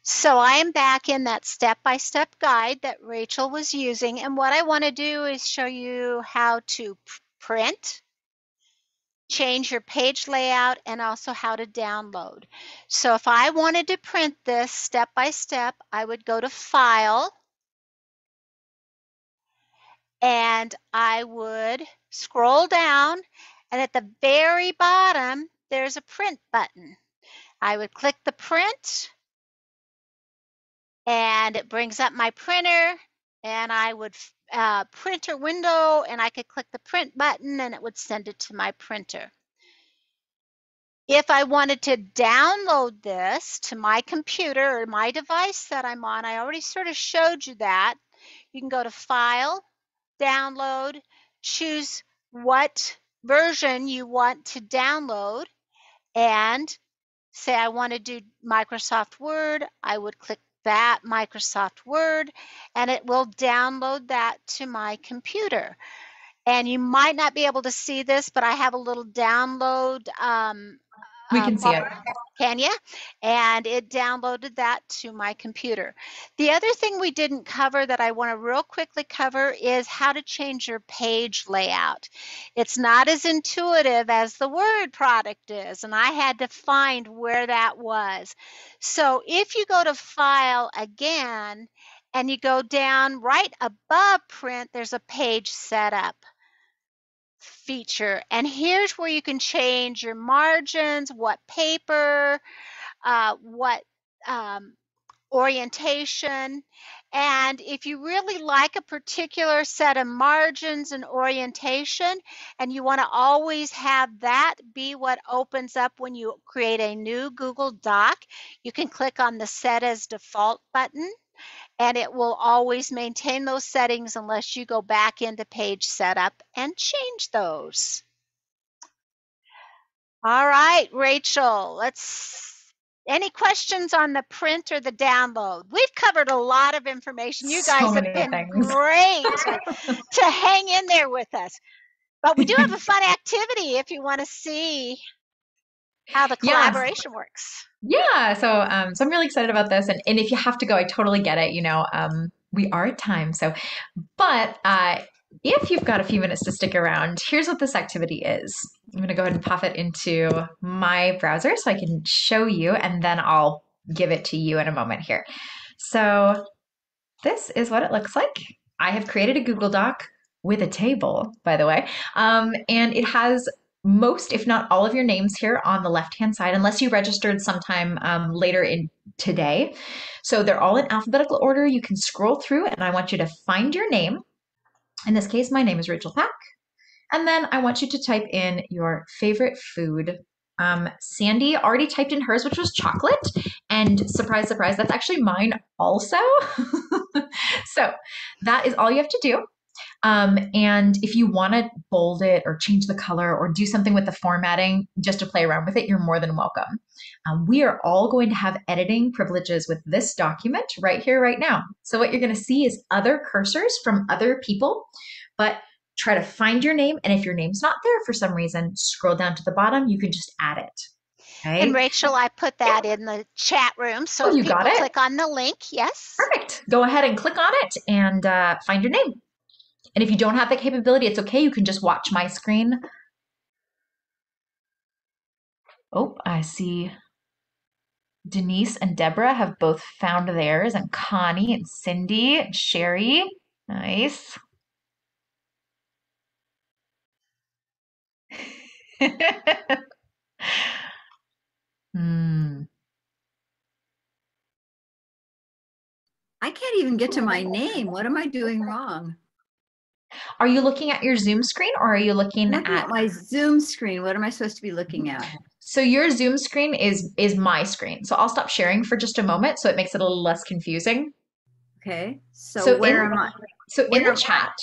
Speaker 2: So I am back in that step-by-step -step guide that Rachel was using. And what I want to do is show you how to print, change your page layout, and also how to download. So if I wanted to print this step-by-step, -step, I would go to File, and I would scroll down, and at the very bottom, there's a print button. I would click the print, and it brings up my printer and I would uh, printer window and I could click the print button and it would send it to my printer. If I wanted to download this to my computer or my device that I'm on, I already sort of showed you that. You can go to File, Download, choose what version you want to download, and say I want to do Microsoft Word, I would click that Microsoft Word and it will download that to my computer. And you might not be able to see this, but I have a little download um,
Speaker 1: we um, can see it.
Speaker 2: Can you? And it downloaded that to my computer. The other thing we didn't cover that I want to real quickly cover is how to change your page layout. It's not as intuitive as the Word product is, and I had to find where that was. So if you go to File again, and you go down right above print, there's a page setup feature. And here's where you can change your margins, what paper, uh, what um, orientation. And if you really like a particular set of margins and orientation, and you want to always have that be what opens up when you create a new Google Doc, you can click on the Set as Default button and it will always maintain those settings unless you go back into page setup and change those. All right, Rachel, let's any questions on the print or the download? We've covered a lot of information. You
Speaker 1: So
Speaker 2: guys have been
Speaker 1: things.
Speaker 2: great to hang in there with us. But we do have a fun activity if you want to see how the
Speaker 1: Yes.
Speaker 2: collaboration works.
Speaker 1: Yeah, so um, so I'm really excited about this, and and if you have to go, I totally get it. You know, um, we are at time, so but uh, if you've got a few minutes to stick around, here's what this activity is. I'm going to go ahead and pop it into my browser so I can show you, and then I'll give it to you in a moment here. So this is what it looks like. I have created a Google Doc with a table, by the way, um, and it has most, if not all, of your names here on the left hand side, unless you registered sometime um, later in today. So they're all in alphabetical order. You can scroll through, and I want you to find your name. In this case, my name is Rachel Pack. And then I want you to type in your favorite food. Um, Sandy already typed in hers, which was chocolate. And surprise, surprise, that's actually mine also. so that is all you have to do. Um, and if you want to bold it or change the color or do something with the formatting just to play around with it, you're more than welcome. Um, we are all going to have editing privileges with this document right here, right now. So what you're going to see is other cursors from other people, but try to find your name. And if your name's not there for some reason, scroll down to the bottom. You can just add it. Okay.
Speaker 2: And Rachel, I put that in the chat room. So
Speaker 1: Oh,
Speaker 2: if
Speaker 1: you
Speaker 2: people
Speaker 1: got it?
Speaker 2: click on the link, yes.
Speaker 1: Perfect. Go ahead and click on it and uh, find your name. And if you don't have that capability, it's okay. You can just watch my screen. Oh, I see Denise and Deborah have both found theirs, and Connie and Cindy and Sherry. Nice. Hmm.
Speaker 7: I can't even get to my name. What am I doing wrong?
Speaker 1: Are you looking at your Zoom screen or are you looking
Speaker 7: Looking
Speaker 1: at
Speaker 7: at my Zoom screen. What am I supposed to be looking at?
Speaker 1: So your Zoom screen is is my screen. So I'll stop sharing for just a moment so it makes it a little less confusing.
Speaker 7: Okay. So,
Speaker 1: So
Speaker 7: where
Speaker 1: in-
Speaker 7: am I?
Speaker 1: So in the chat,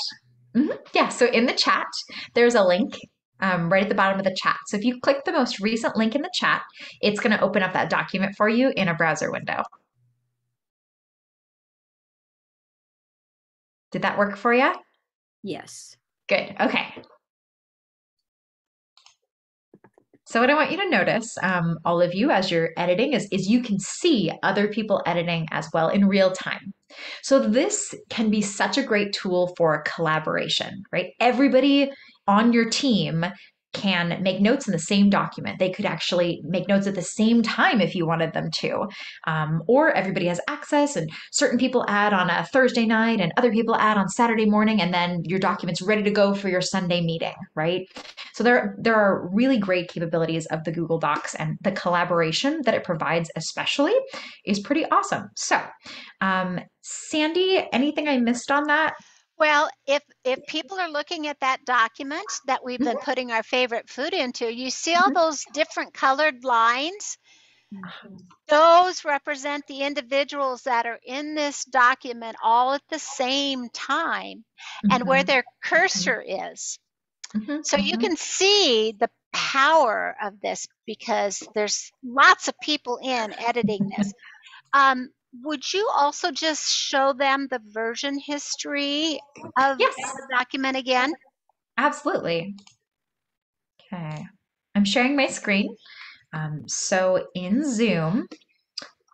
Speaker 1: Mhm. yeah. So in the chat, there's a link um, right at the bottom of the chat. So if you click the most recent link in the chat, it's going to open up that document for you in a browser window. Did that work for you?
Speaker 7: Yes.
Speaker 1: Good. Okay. So what I want you to notice, um, all of you, as you're editing, is, is you can see other people editing as well in real time. So this can be such a great tool for collaboration, right? Everybody on your team can make notes in the same document. They could actually make notes at the same time if you wanted them to. Um, or everybody has access, and certain people add on a Thursday night, and other people add on Saturday morning, and then your document's ready to go for your Sunday meeting, right? So there, there are really great capabilities of the Google Docs, and the collaboration that it provides, especially, is pretty awesome. So, um, Sandy, anything I missed on that?
Speaker 2: Well, if if people are looking at that document that we've been mm-hmm. putting our favorite food into, you see all mm-hmm. those different colored lines? Mm-hmm. Those represent the individuals that are in this document all at the same time and where their cursor is. So you can see the power of this because there's lots of people in editing this. Um, would you also just show them the version history of
Speaker 1: Yes.
Speaker 2: the document again?
Speaker 1: Absolutely. Okay. I'm sharing my screen. Um, so in Zoom,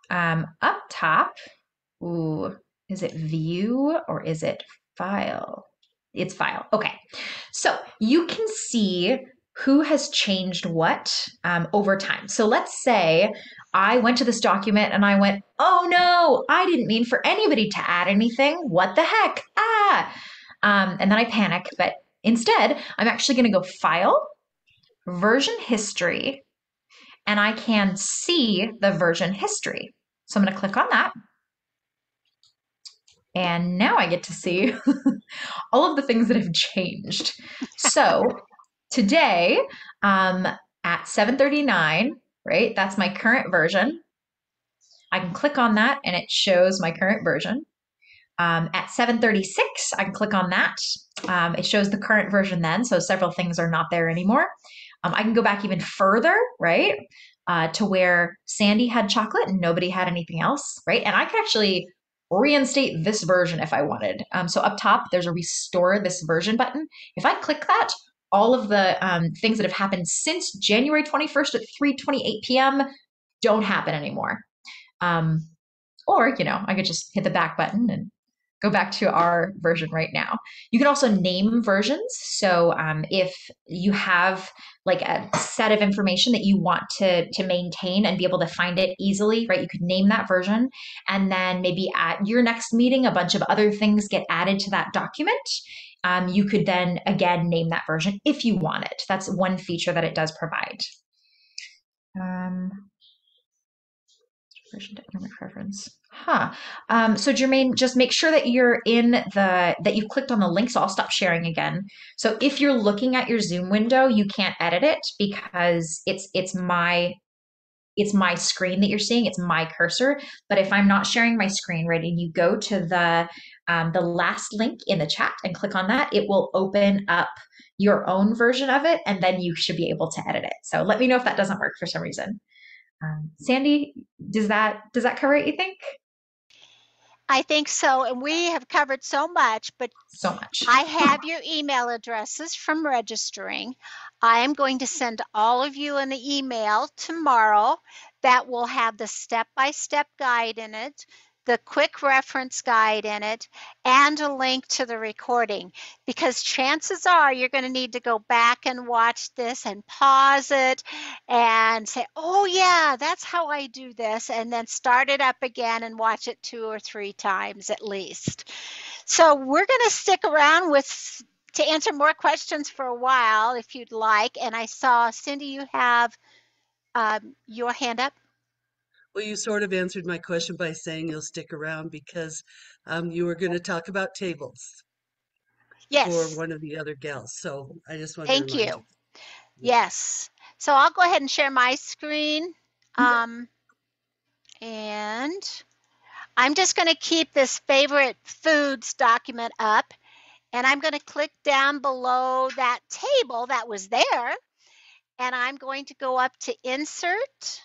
Speaker 1: um, up top, ooh, is it view or is it file? It's file. Okay. So you can see who has changed what um, over time. So let's say I went to this document and I went, oh no, I didn't mean for anybody to add anything. What the heck? Ah. Um, and then I panic, but instead, I'm actually going to go File, Version History, and I can see the version history. So I'm going to click on that. And now I get to see all of the things that have changed. So today um, at 7:39, right? That's my current version. I can click on that and it shows my current version. Um, at 7:36, I can click on that. Um, it shows the current version then, so several things are not there anymore. Um, I can go back even further, right? uh, to where Sandy had chocolate and nobody had anything else, right? And I could actually reinstate this version if I wanted. Um, so up top, there's a restore this version button. If I click that, all of the um, things that have happened since January 21st at 3:28 p.m. don't happen anymore. Um, or you know, I could just hit the back button and go back to our version right now. You can also name versions. So um, if you have like a set of information that you want to to maintain and be able to find it easily, right? You could name that version, and then maybe at your next meeting, a bunch of other things get added to that document. Um, you could then again name that version if you want it. That's one feature that it does provide. Um, version dynamic preference. Huh. Um, so Jermaine, just make sure that you're in the that you've clicked on the link. So I'll stop sharing again. So if you're looking at your Zoom window, you can't edit it because it's it's my it's my screen that you're seeing. It's my cursor. But if I'm not sharing my screen, right, and you go to the um, the last link in the chat and click on that, it will open up your own version of it, and then you should be able to edit it. So let me know if that doesn't work for some reason. Um, Sandy, does that does that cover it? You think?
Speaker 2: I think so. And we have covered so much, but
Speaker 1: So much.
Speaker 2: I have your email addresses from registering. I am going to send all of you an email tomorrow that will have the step by step guide in it, the quick reference guide in it, and a link to the recording. Because chances are you're going to need to go back and watch this and pause it and say, oh, yeah, that's how I do this. And then start it up again and watch it two or three times at least. So we're going to stick around with to answer more questions for a while if you'd like. And I saw, Cindy, you have um, your hand up.
Speaker 9: Well, you sort of answered my question by saying you'll stick around because um, you were going to talk about tables
Speaker 2: Yes.
Speaker 9: for one of the other gals. So I just wanted
Speaker 2: Thank
Speaker 9: to remind
Speaker 2: you. Yes. So I'll go ahead and share my screen. Um, and I'm just going to keep this favorite foods document up. And I'm going to click down below that table that was there. And I'm going to go up to insert.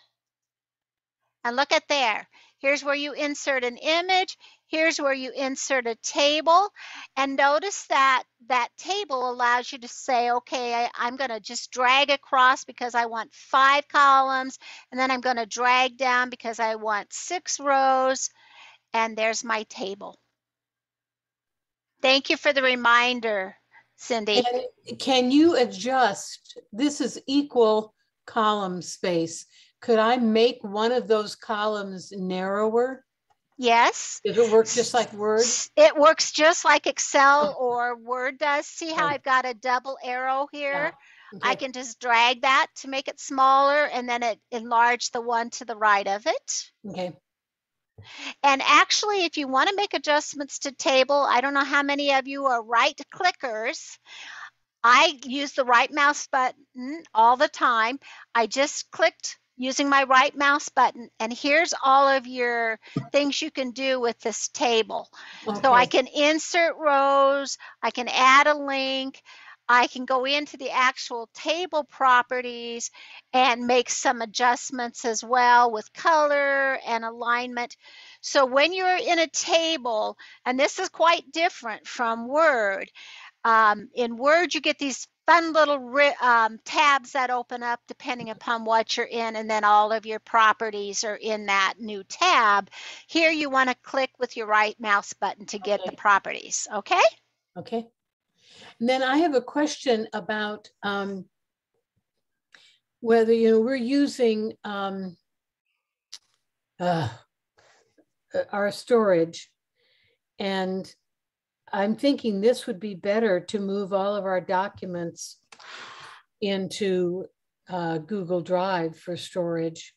Speaker 2: And look at there. Here's where you insert an image. Here's where you insert a table. And notice that that table allows you to say, okay, I, I'm going to just drag across because I want five columns. And then I'm going to drag down because I want six rows. And there's my table. Thank you for the reminder, Cindy.
Speaker 5: And can you adjust, this is equal column space. Could I make one of those columns narrower?
Speaker 2: Yes.
Speaker 5: Does it work just like Word?
Speaker 2: It works just like Excel oh. or Word does. See how oh. I've got a double arrow here? I
Speaker 5: Okay.
Speaker 2: can just drag that to make it smaller and then it enlarge the one to the right of it.
Speaker 5: Okay.
Speaker 2: And actually, if you want to make adjustments to table, I don't know how many of you are right clickers. I use the right mouse button all the time. I just clicked using my right mouse button, and here's all of your things you can do with this table. So I can insert rows, I can add a link, I can go into the actual table properties and make some adjustments as well with color and alignment. So when you're in a table, and this is quite different from Word, um, in Word you get these fun little um, tabs that open up depending upon what you're in, and then all of your properties are in that new tab. Here you want to click with your right mouse button to get the properties, okay?
Speaker 5: Okay. And then I have a question about um, whether, you know, we're using um, uh, uh, our storage. And I'm thinking this would be better to move all of our documents into uh, Google Drive for storage.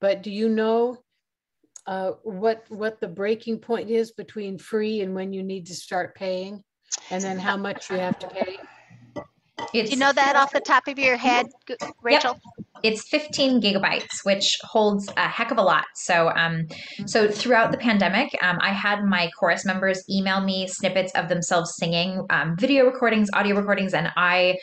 Speaker 5: But do you know uh, what what the breaking point is between free and when you need to start paying? And then how much you have to pay?
Speaker 1: It's,
Speaker 2: Do you know that off the top of your head, Rachel?
Speaker 1: it's 15 gigabytes, which holds a heck of a lot. So, um, so throughout the pandemic, um, I had my chorus members email me snippets of themselves singing, um, video recordings, audio recordings, and I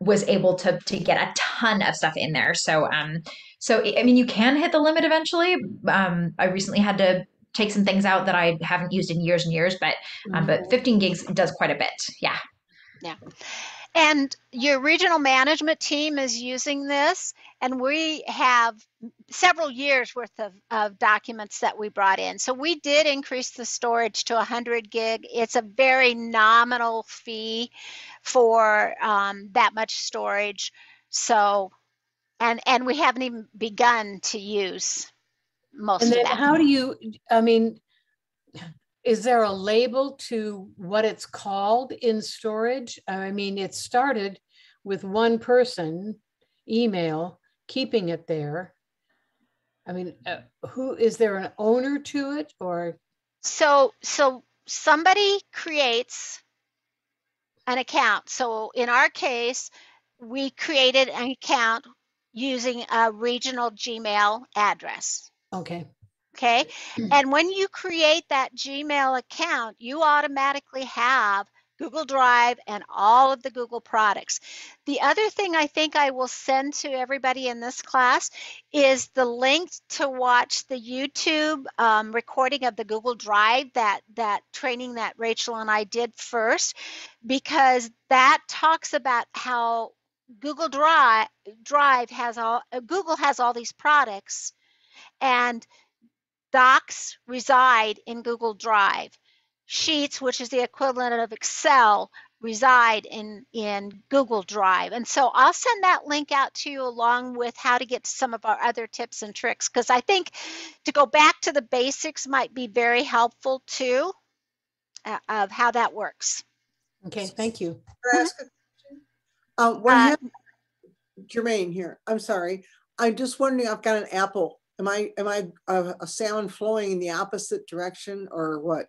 Speaker 1: was able to to get a ton of stuff in there. So, um, so I mean, you can hit the limit eventually. Um, I recently had to take some things out that I haven't used in years and years, but um, but 15 gigs does quite a bit. Yeah.
Speaker 2: Yeah. And your regional management team is using this, and we have several years worth of, of documents that we brought in. So we did increase the storage to 100 gig. It's a very nominal fee for um, that much storage. So, and and we haven't even begun to use most of
Speaker 5: it.
Speaker 2: And then
Speaker 5: how do you, I mean, is there a label to what it's called in storage? I mean, it started with one person email, keeping it there. I mean, uh, who, is there an owner to it or?
Speaker 2: so so somebody creates an account so in our case we created an account using a regional gmail address
Speaker 5: Okay,
Speaker 2: okay? And when you create that gmail account you automatically have google drive and all of the google products. The other thing i think i will send to everybody in this class is the link to watch the youtube um, recording of the google drive that that training that rachel and i did first because that talks about how google drive drive has all google has all these products and docs reside in Google Drive. Sheets, which is the equivalent of Excel, reside in, in Google Drive. And so I'll send that link out to you along with how to get to some of our other tips and tricks, because I think to go back to the basics might be very helpful too uh, of how that works.
Speaker 5: okay, thank you.
Speaker 10: Can I ask question? Uh, what
Speaker 2: Uh,
Speaker 10: Jermaine here, I'm sorry. I'm just wondering, I've got an apple. Am I, am I a, a salmon flowing in the opposite direction or what?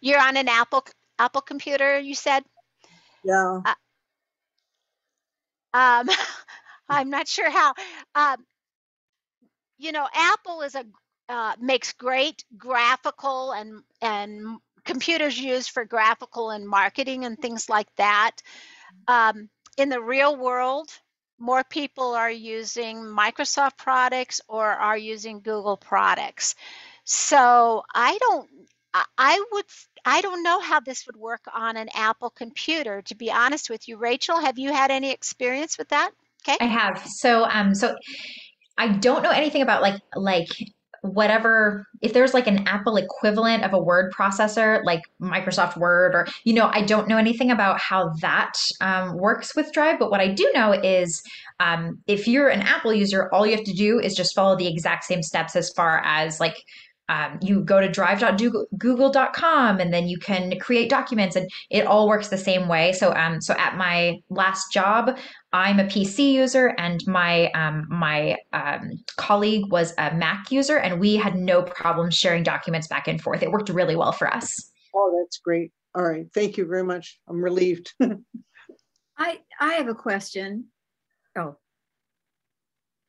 Speaker 2: You're on an Apple Apple computer, you said?
Speaker 10: Yeah,
Speaker 2: Um, I'm not sure how. Um, you know, Apple is a uh, makes great graphical and and computers used for graphical and marketing and things like that. Um, in the real world, more people are using Microsoft products or are using Google products. So I don't. I- would. I don't know how this would work on an Apple computer. To be honest with you, Rachel, have you had any experience with that? Okay.
Speaker 1: I have. So um so I don't know anything about like like whatever if there's like an Apple equivalent of a word processor like Microsoft Word or you know I don't know anything about how that um, works with Drive but what I do know is um, if you're an Apple user all you have to do is just follow the exact same steps as far as like um, you go to drive.google.com and then you can create documents and it all works the same way so um so at my last job I'm a PC user and my um, my um, colleague was a Mac user, and we had no problem sharing documents back and forth. It worked really well for us.
Speaker 10: oh, that's great. All right, thank you very much. I'm relieved.
Speaker 7: I, I have a question. Oh.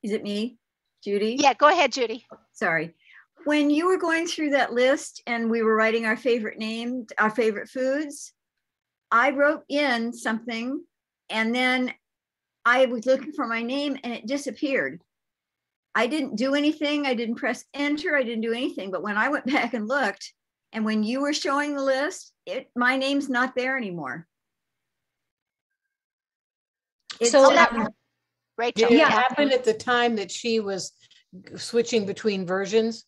Speaker 7: Is it me, Judy?
Speaker 2: Yeah, go ahead, Judy.
Speaker 7: Sorry. When you were going through that list and we were writing our favorite name, our favorite foods, I wrote in something and then I was looking for my name and it disappeared. I didn't do anything. I didn't press enter. I didn't do anything. But when I went back and looked, and when you were showing the list, it my name's not there anymore. It's
Speaker 1: So,
Speaker 7: just-
Speaker 1: um,
Speaker 2: Rachel.
Speaker 5: Did it
Speaker 1: Yeah.
Speaker 5: happen at the time that she was switching between versions?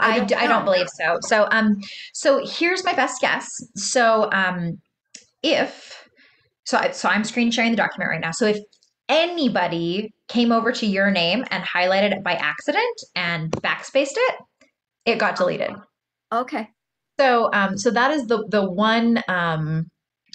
Speaker 1: I,
Speaker 7: don't
Speaker 1: I don't believe so. So um so here's my best guess. So um if so I, so I'm screen sharing the document right now. So if anybody came over to your name and highlighted it by accident and backspaced it, it got deleted.
Speaker 7: okay.
Speaker 1: So um so that is the the one um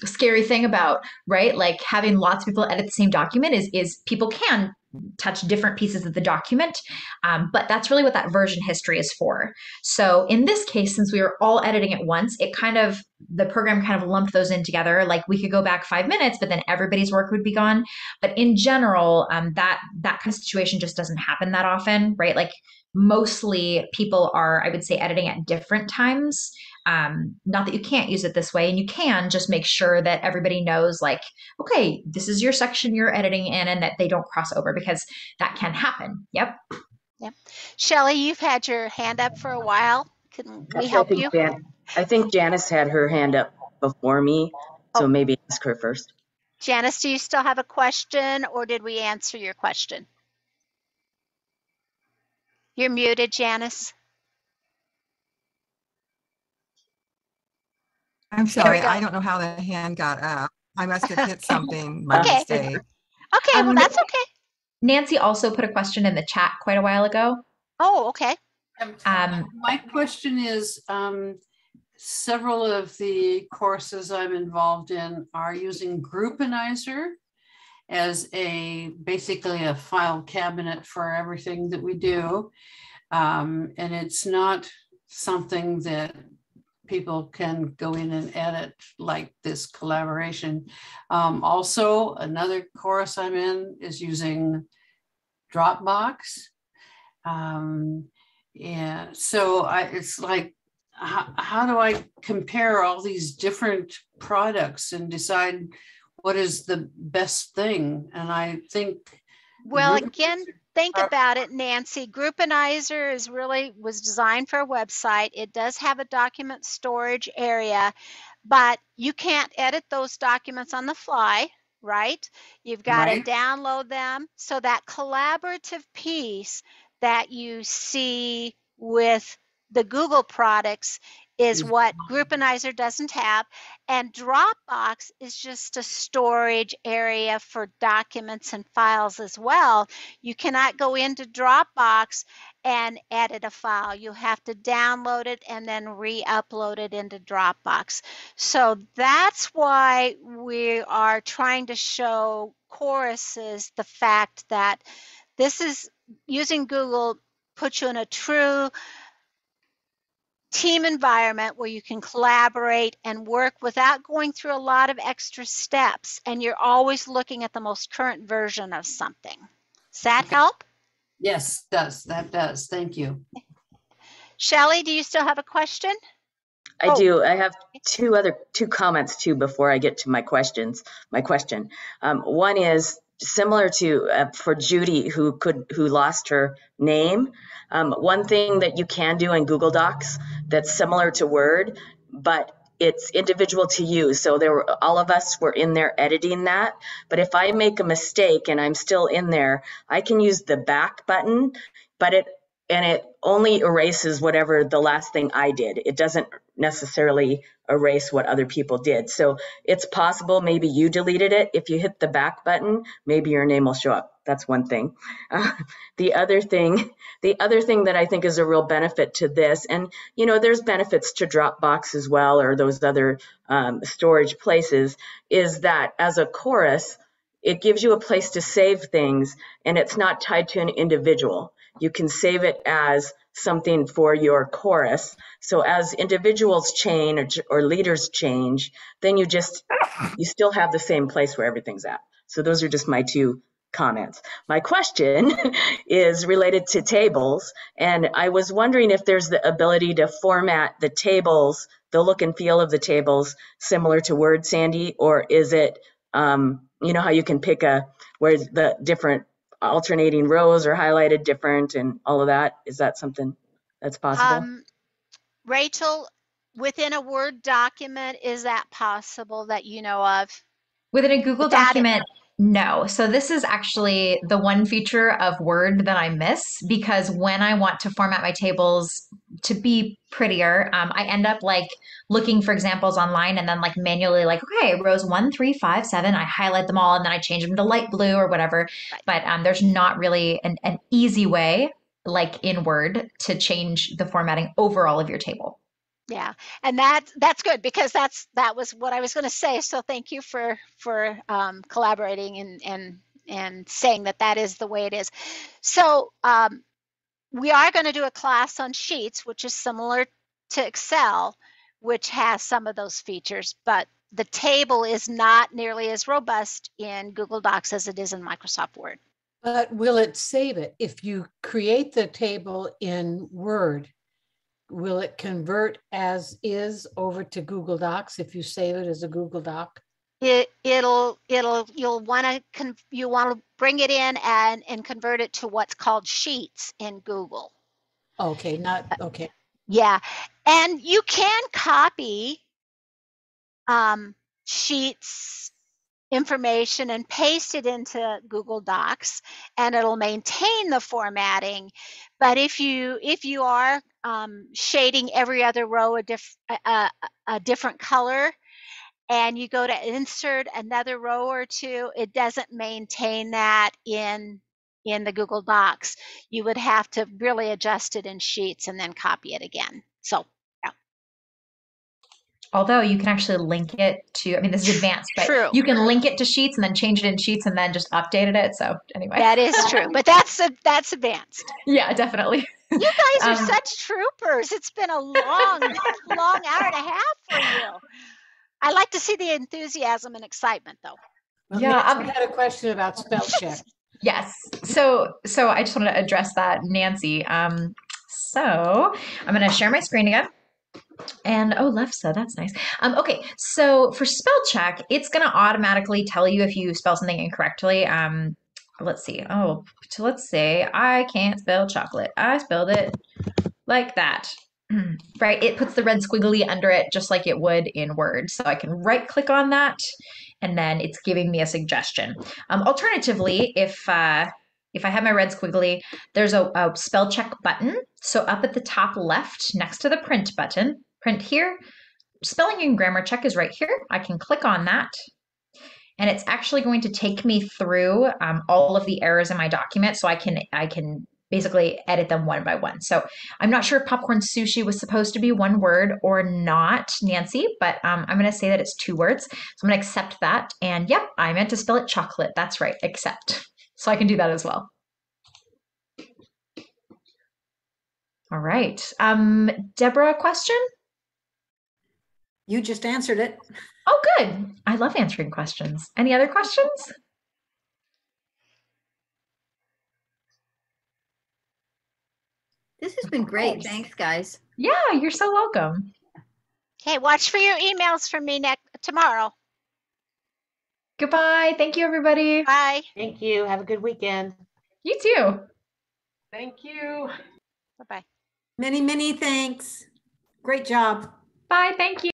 Speaker 1: scary thing about right like having lots of people edit the same document is is people can touch different pieces of the document um, but that's really what that version history is for. So in this case since we were all editing at once it kind of the program kind of lumped those in together. Like we could go back five minutes but then everybody's work would be gone. But in general um, that that kind of situation just doesn't happen that often right? Like mostly people are i would say editing at different times Um, not that you can't use it this way, and you can just make sure that everybody knows, like, okay, this is your section you're editing in, and that they don't cross over because that can happen. Yep.
Speaker 2: Yep. Shelley, you've had your hand up for a while. Can we
Speaker 11: Actually, I
Speaker 2: help
Speaker 11: think
Speaker 2: you?
Speaker 11: Jan- I think Janice had her hand up before me, so
Speaker 2: Oh.
Speaker 11: maybe ask her first.
Speaker 2: Janice, do you still have a question or did we answer your question? You're muted, Janice.
Speaker 3: I'm sorry. I don't know how the hand got up. I must have hit something by
Speaker 2: Okay.
Speaker 3: mistake.
Speaker 2: Okay, well,
Speaker 1: Um,
Speaker 2: that's okay.
Speaker 1: Nancy also put a question in the chat quite a while ago.
Speaker 2: Oh, okay.
Speaker 1: Um,
Speaker 6: My question is, um, several of the courses I'm involved in are using Groupanizer as a, basically a file cabinet for everything that we do. Um, and it's not something that people can go in and edit like this collaboration. Um, also, another course I'm in is using Dropbox. Um, yeah, so I, it's like, how, how do I compare all these different products and decide what is the best thing? And I think.
Speaker 2: Well, again, think
Speaker 6: uh,
Speaker 2: about it, Nancy. Groupanizer is really was designed for a website. It does have a document storage area, but you can't edit those documents on the fly, right? You've got
Speaker 6: Right.
Speaker 2: to download them. So that collaborative piece that you see with the Google products is
Speaker 6: Is
Speaker 2: what Groupanizer doesn't have. And Dropbox is just a storage area for documents and files as well. You cannot go into Dropbox and edit a file. You have to download it and then re upload it into Dropbox. So that's why we are trying to show choruses the fact that this is using Google puts you in a true team environment where you can collaborate and work without going through a lot of extra steps and you're always looking at the most current version of something. Does that help?
Speaker 6: Yes, does, that does. Thank you.
Speaker 2: Shelley, do you still have a question?
Speaker 11: I
Speaker 2: Oh.
Speaker 11: do. I have two other two comments too before I get to my questions. My question. Um, one is similar to uh, for Judy who could who lost her name. Um, one thing that you can do in Google Docs that's similar to Word, but it's individual to you. So there were all of us were in there editing that. But if I make a mistake and I'm still in there, I can use the back button, but it and it only erases whatever the last thing I did. It doesn't necessarily erase what other people did. So it's possible maybe you deleted it. If you hit the back button, maybe your name will show up. That's one thing. Uh, the other thing, the other thing that I think is a real benefit to this, and you know, there's benefits to Dropbox as well, or those other um, storage places, is that as a chorus, it gives you a place to save things, and it's not tied to an individual. You can save it as something for your chorus. So as individuals change or, or leaders change, then you just you still have the same place where everything's at. So those are just my two comments. My question is related to tables, and I was wondering if there's the ability to format the tables, the look and feel of the tables, similar to Word, Sandy, or is it, um, you know, how you can pick a where the different alternating rows are highlighted different and all of that? Is that something that's possible?
Speaker 2: Um, Rachel, within a Word document, is that possible that you know of?
Speaker 1: Within a Google
Speaker 2: Without it-
Speaker 1: document, no. So this is actually the one feature of Word that I miss because when I want to format my tables to be prettier, um, I end up like looking for examples online and then like manually like, okay, rows one, three, five, seven, I highlight them all and then I change them to light blue or whatever. But um, there's not really an, an easy way like in Word to change the formatting overall of your table.
Speaker 2: Yeah, and that that's good because that's that was what I was going to say. So thank you for for um, collaborating and and and saying that that is the way it is. So um, we are going to do a class on Sheets, which is similar to Excel, which has some of those features, but the table is not nearly as robust in Google Docs as it is in Microsoft Word.
Speaker 5: But will it save it? If you create the table in Word, will it convert as is over to Google Docs if you save it as a Google Doc?
Speaker 2: It, it'll, it'll, you'll want to, you want to bring it in and, and convert it to what's called Sheets in Google.
Speaker 5: Okay, not, okay.
Speaker 2: Yeah, and you can copy um, Sheets information and paste it into Google Docs and it'll maintain the formatting. But if you if you are um, shading every other row a, diff, a, a different color and you go to insert another row or two, it doesn't maintain that in in the Google Docs. You would have to really adjust it in Sheets and then copy it again. So yeah.
Speaker 1: Although you can actually link it to, I mean, this is advanced, but
Speaker 2: True.
Speaker 1: you can link it to Sheets and then change it in Sheets and then just updated it. So anyway,
Speaker 2: that is true, but that's a, that's advanced.
Speaker 1: yeah, definitely.
Speaker 2: You guys are
Speaker 1: Um,
Speaker 2: such troopers. It's been a long, long hour and a half for you. I like to see the enthusiasm and excitement, though.
Speaker 5: Well,
Speaker 1: Yeah,
Speaker 5: Nancy
Speaker 1: I'm-
Speaker 5: had a question about spell check.
Speaker 1: Yes. So so I just wanted to address that, Nancy. Um, so I'm gonna share my screen again. And oh, Lefse, that's nice. Um, okay, so for spell check, it's gonna automatically tell you if you spell something incorrectly. Um, let's see. Oh, let's say I can't spell chocolate. I spelled it like that. Right, it puts the red squiggly under it just like it would in Word. So I can right click on that and then it's giving me a suggestion. Um, alternatively, if uh, if I have my red squiggly, there's a, a spell check button. So up at the top left, next to the print button, print here, spelling and grammar check is right here. I can click on that. And it's actually going to take me through um, all of the errors in my document, so I can I can basically edit them one by one. So I'm not sure if popcorn sushi was supposed to be one word or not, Nancy, but um, I'm going to say that it's two words. So I'm going to accept that. And yep, I meant to spell it chocolate. That's right, accept. So I can do that as well. All right. Um, Deborah, question?
Speaker 12: You just answered it.
Speaker 1: Oh, good. I love answering questions. Any other questions?
Speaker 7: This has been great. Thanks, guys.
Speaker 1: Yeah, you're so welcome.
Speaker 2: Okay, watch for your emails from me next tomorrow.
Speaker 1: Goodbye. Thank you, everybody.
Speaker 2: Bye.
Speaker 13: Thank you. Have a good weekend.
Speaker 1: You too.
Speaker 4: Thank you.
Speaker 2: Bye bye.
Speaker 12: Many, many thanks. Great job.
Speaker 1: Bye. Thank you.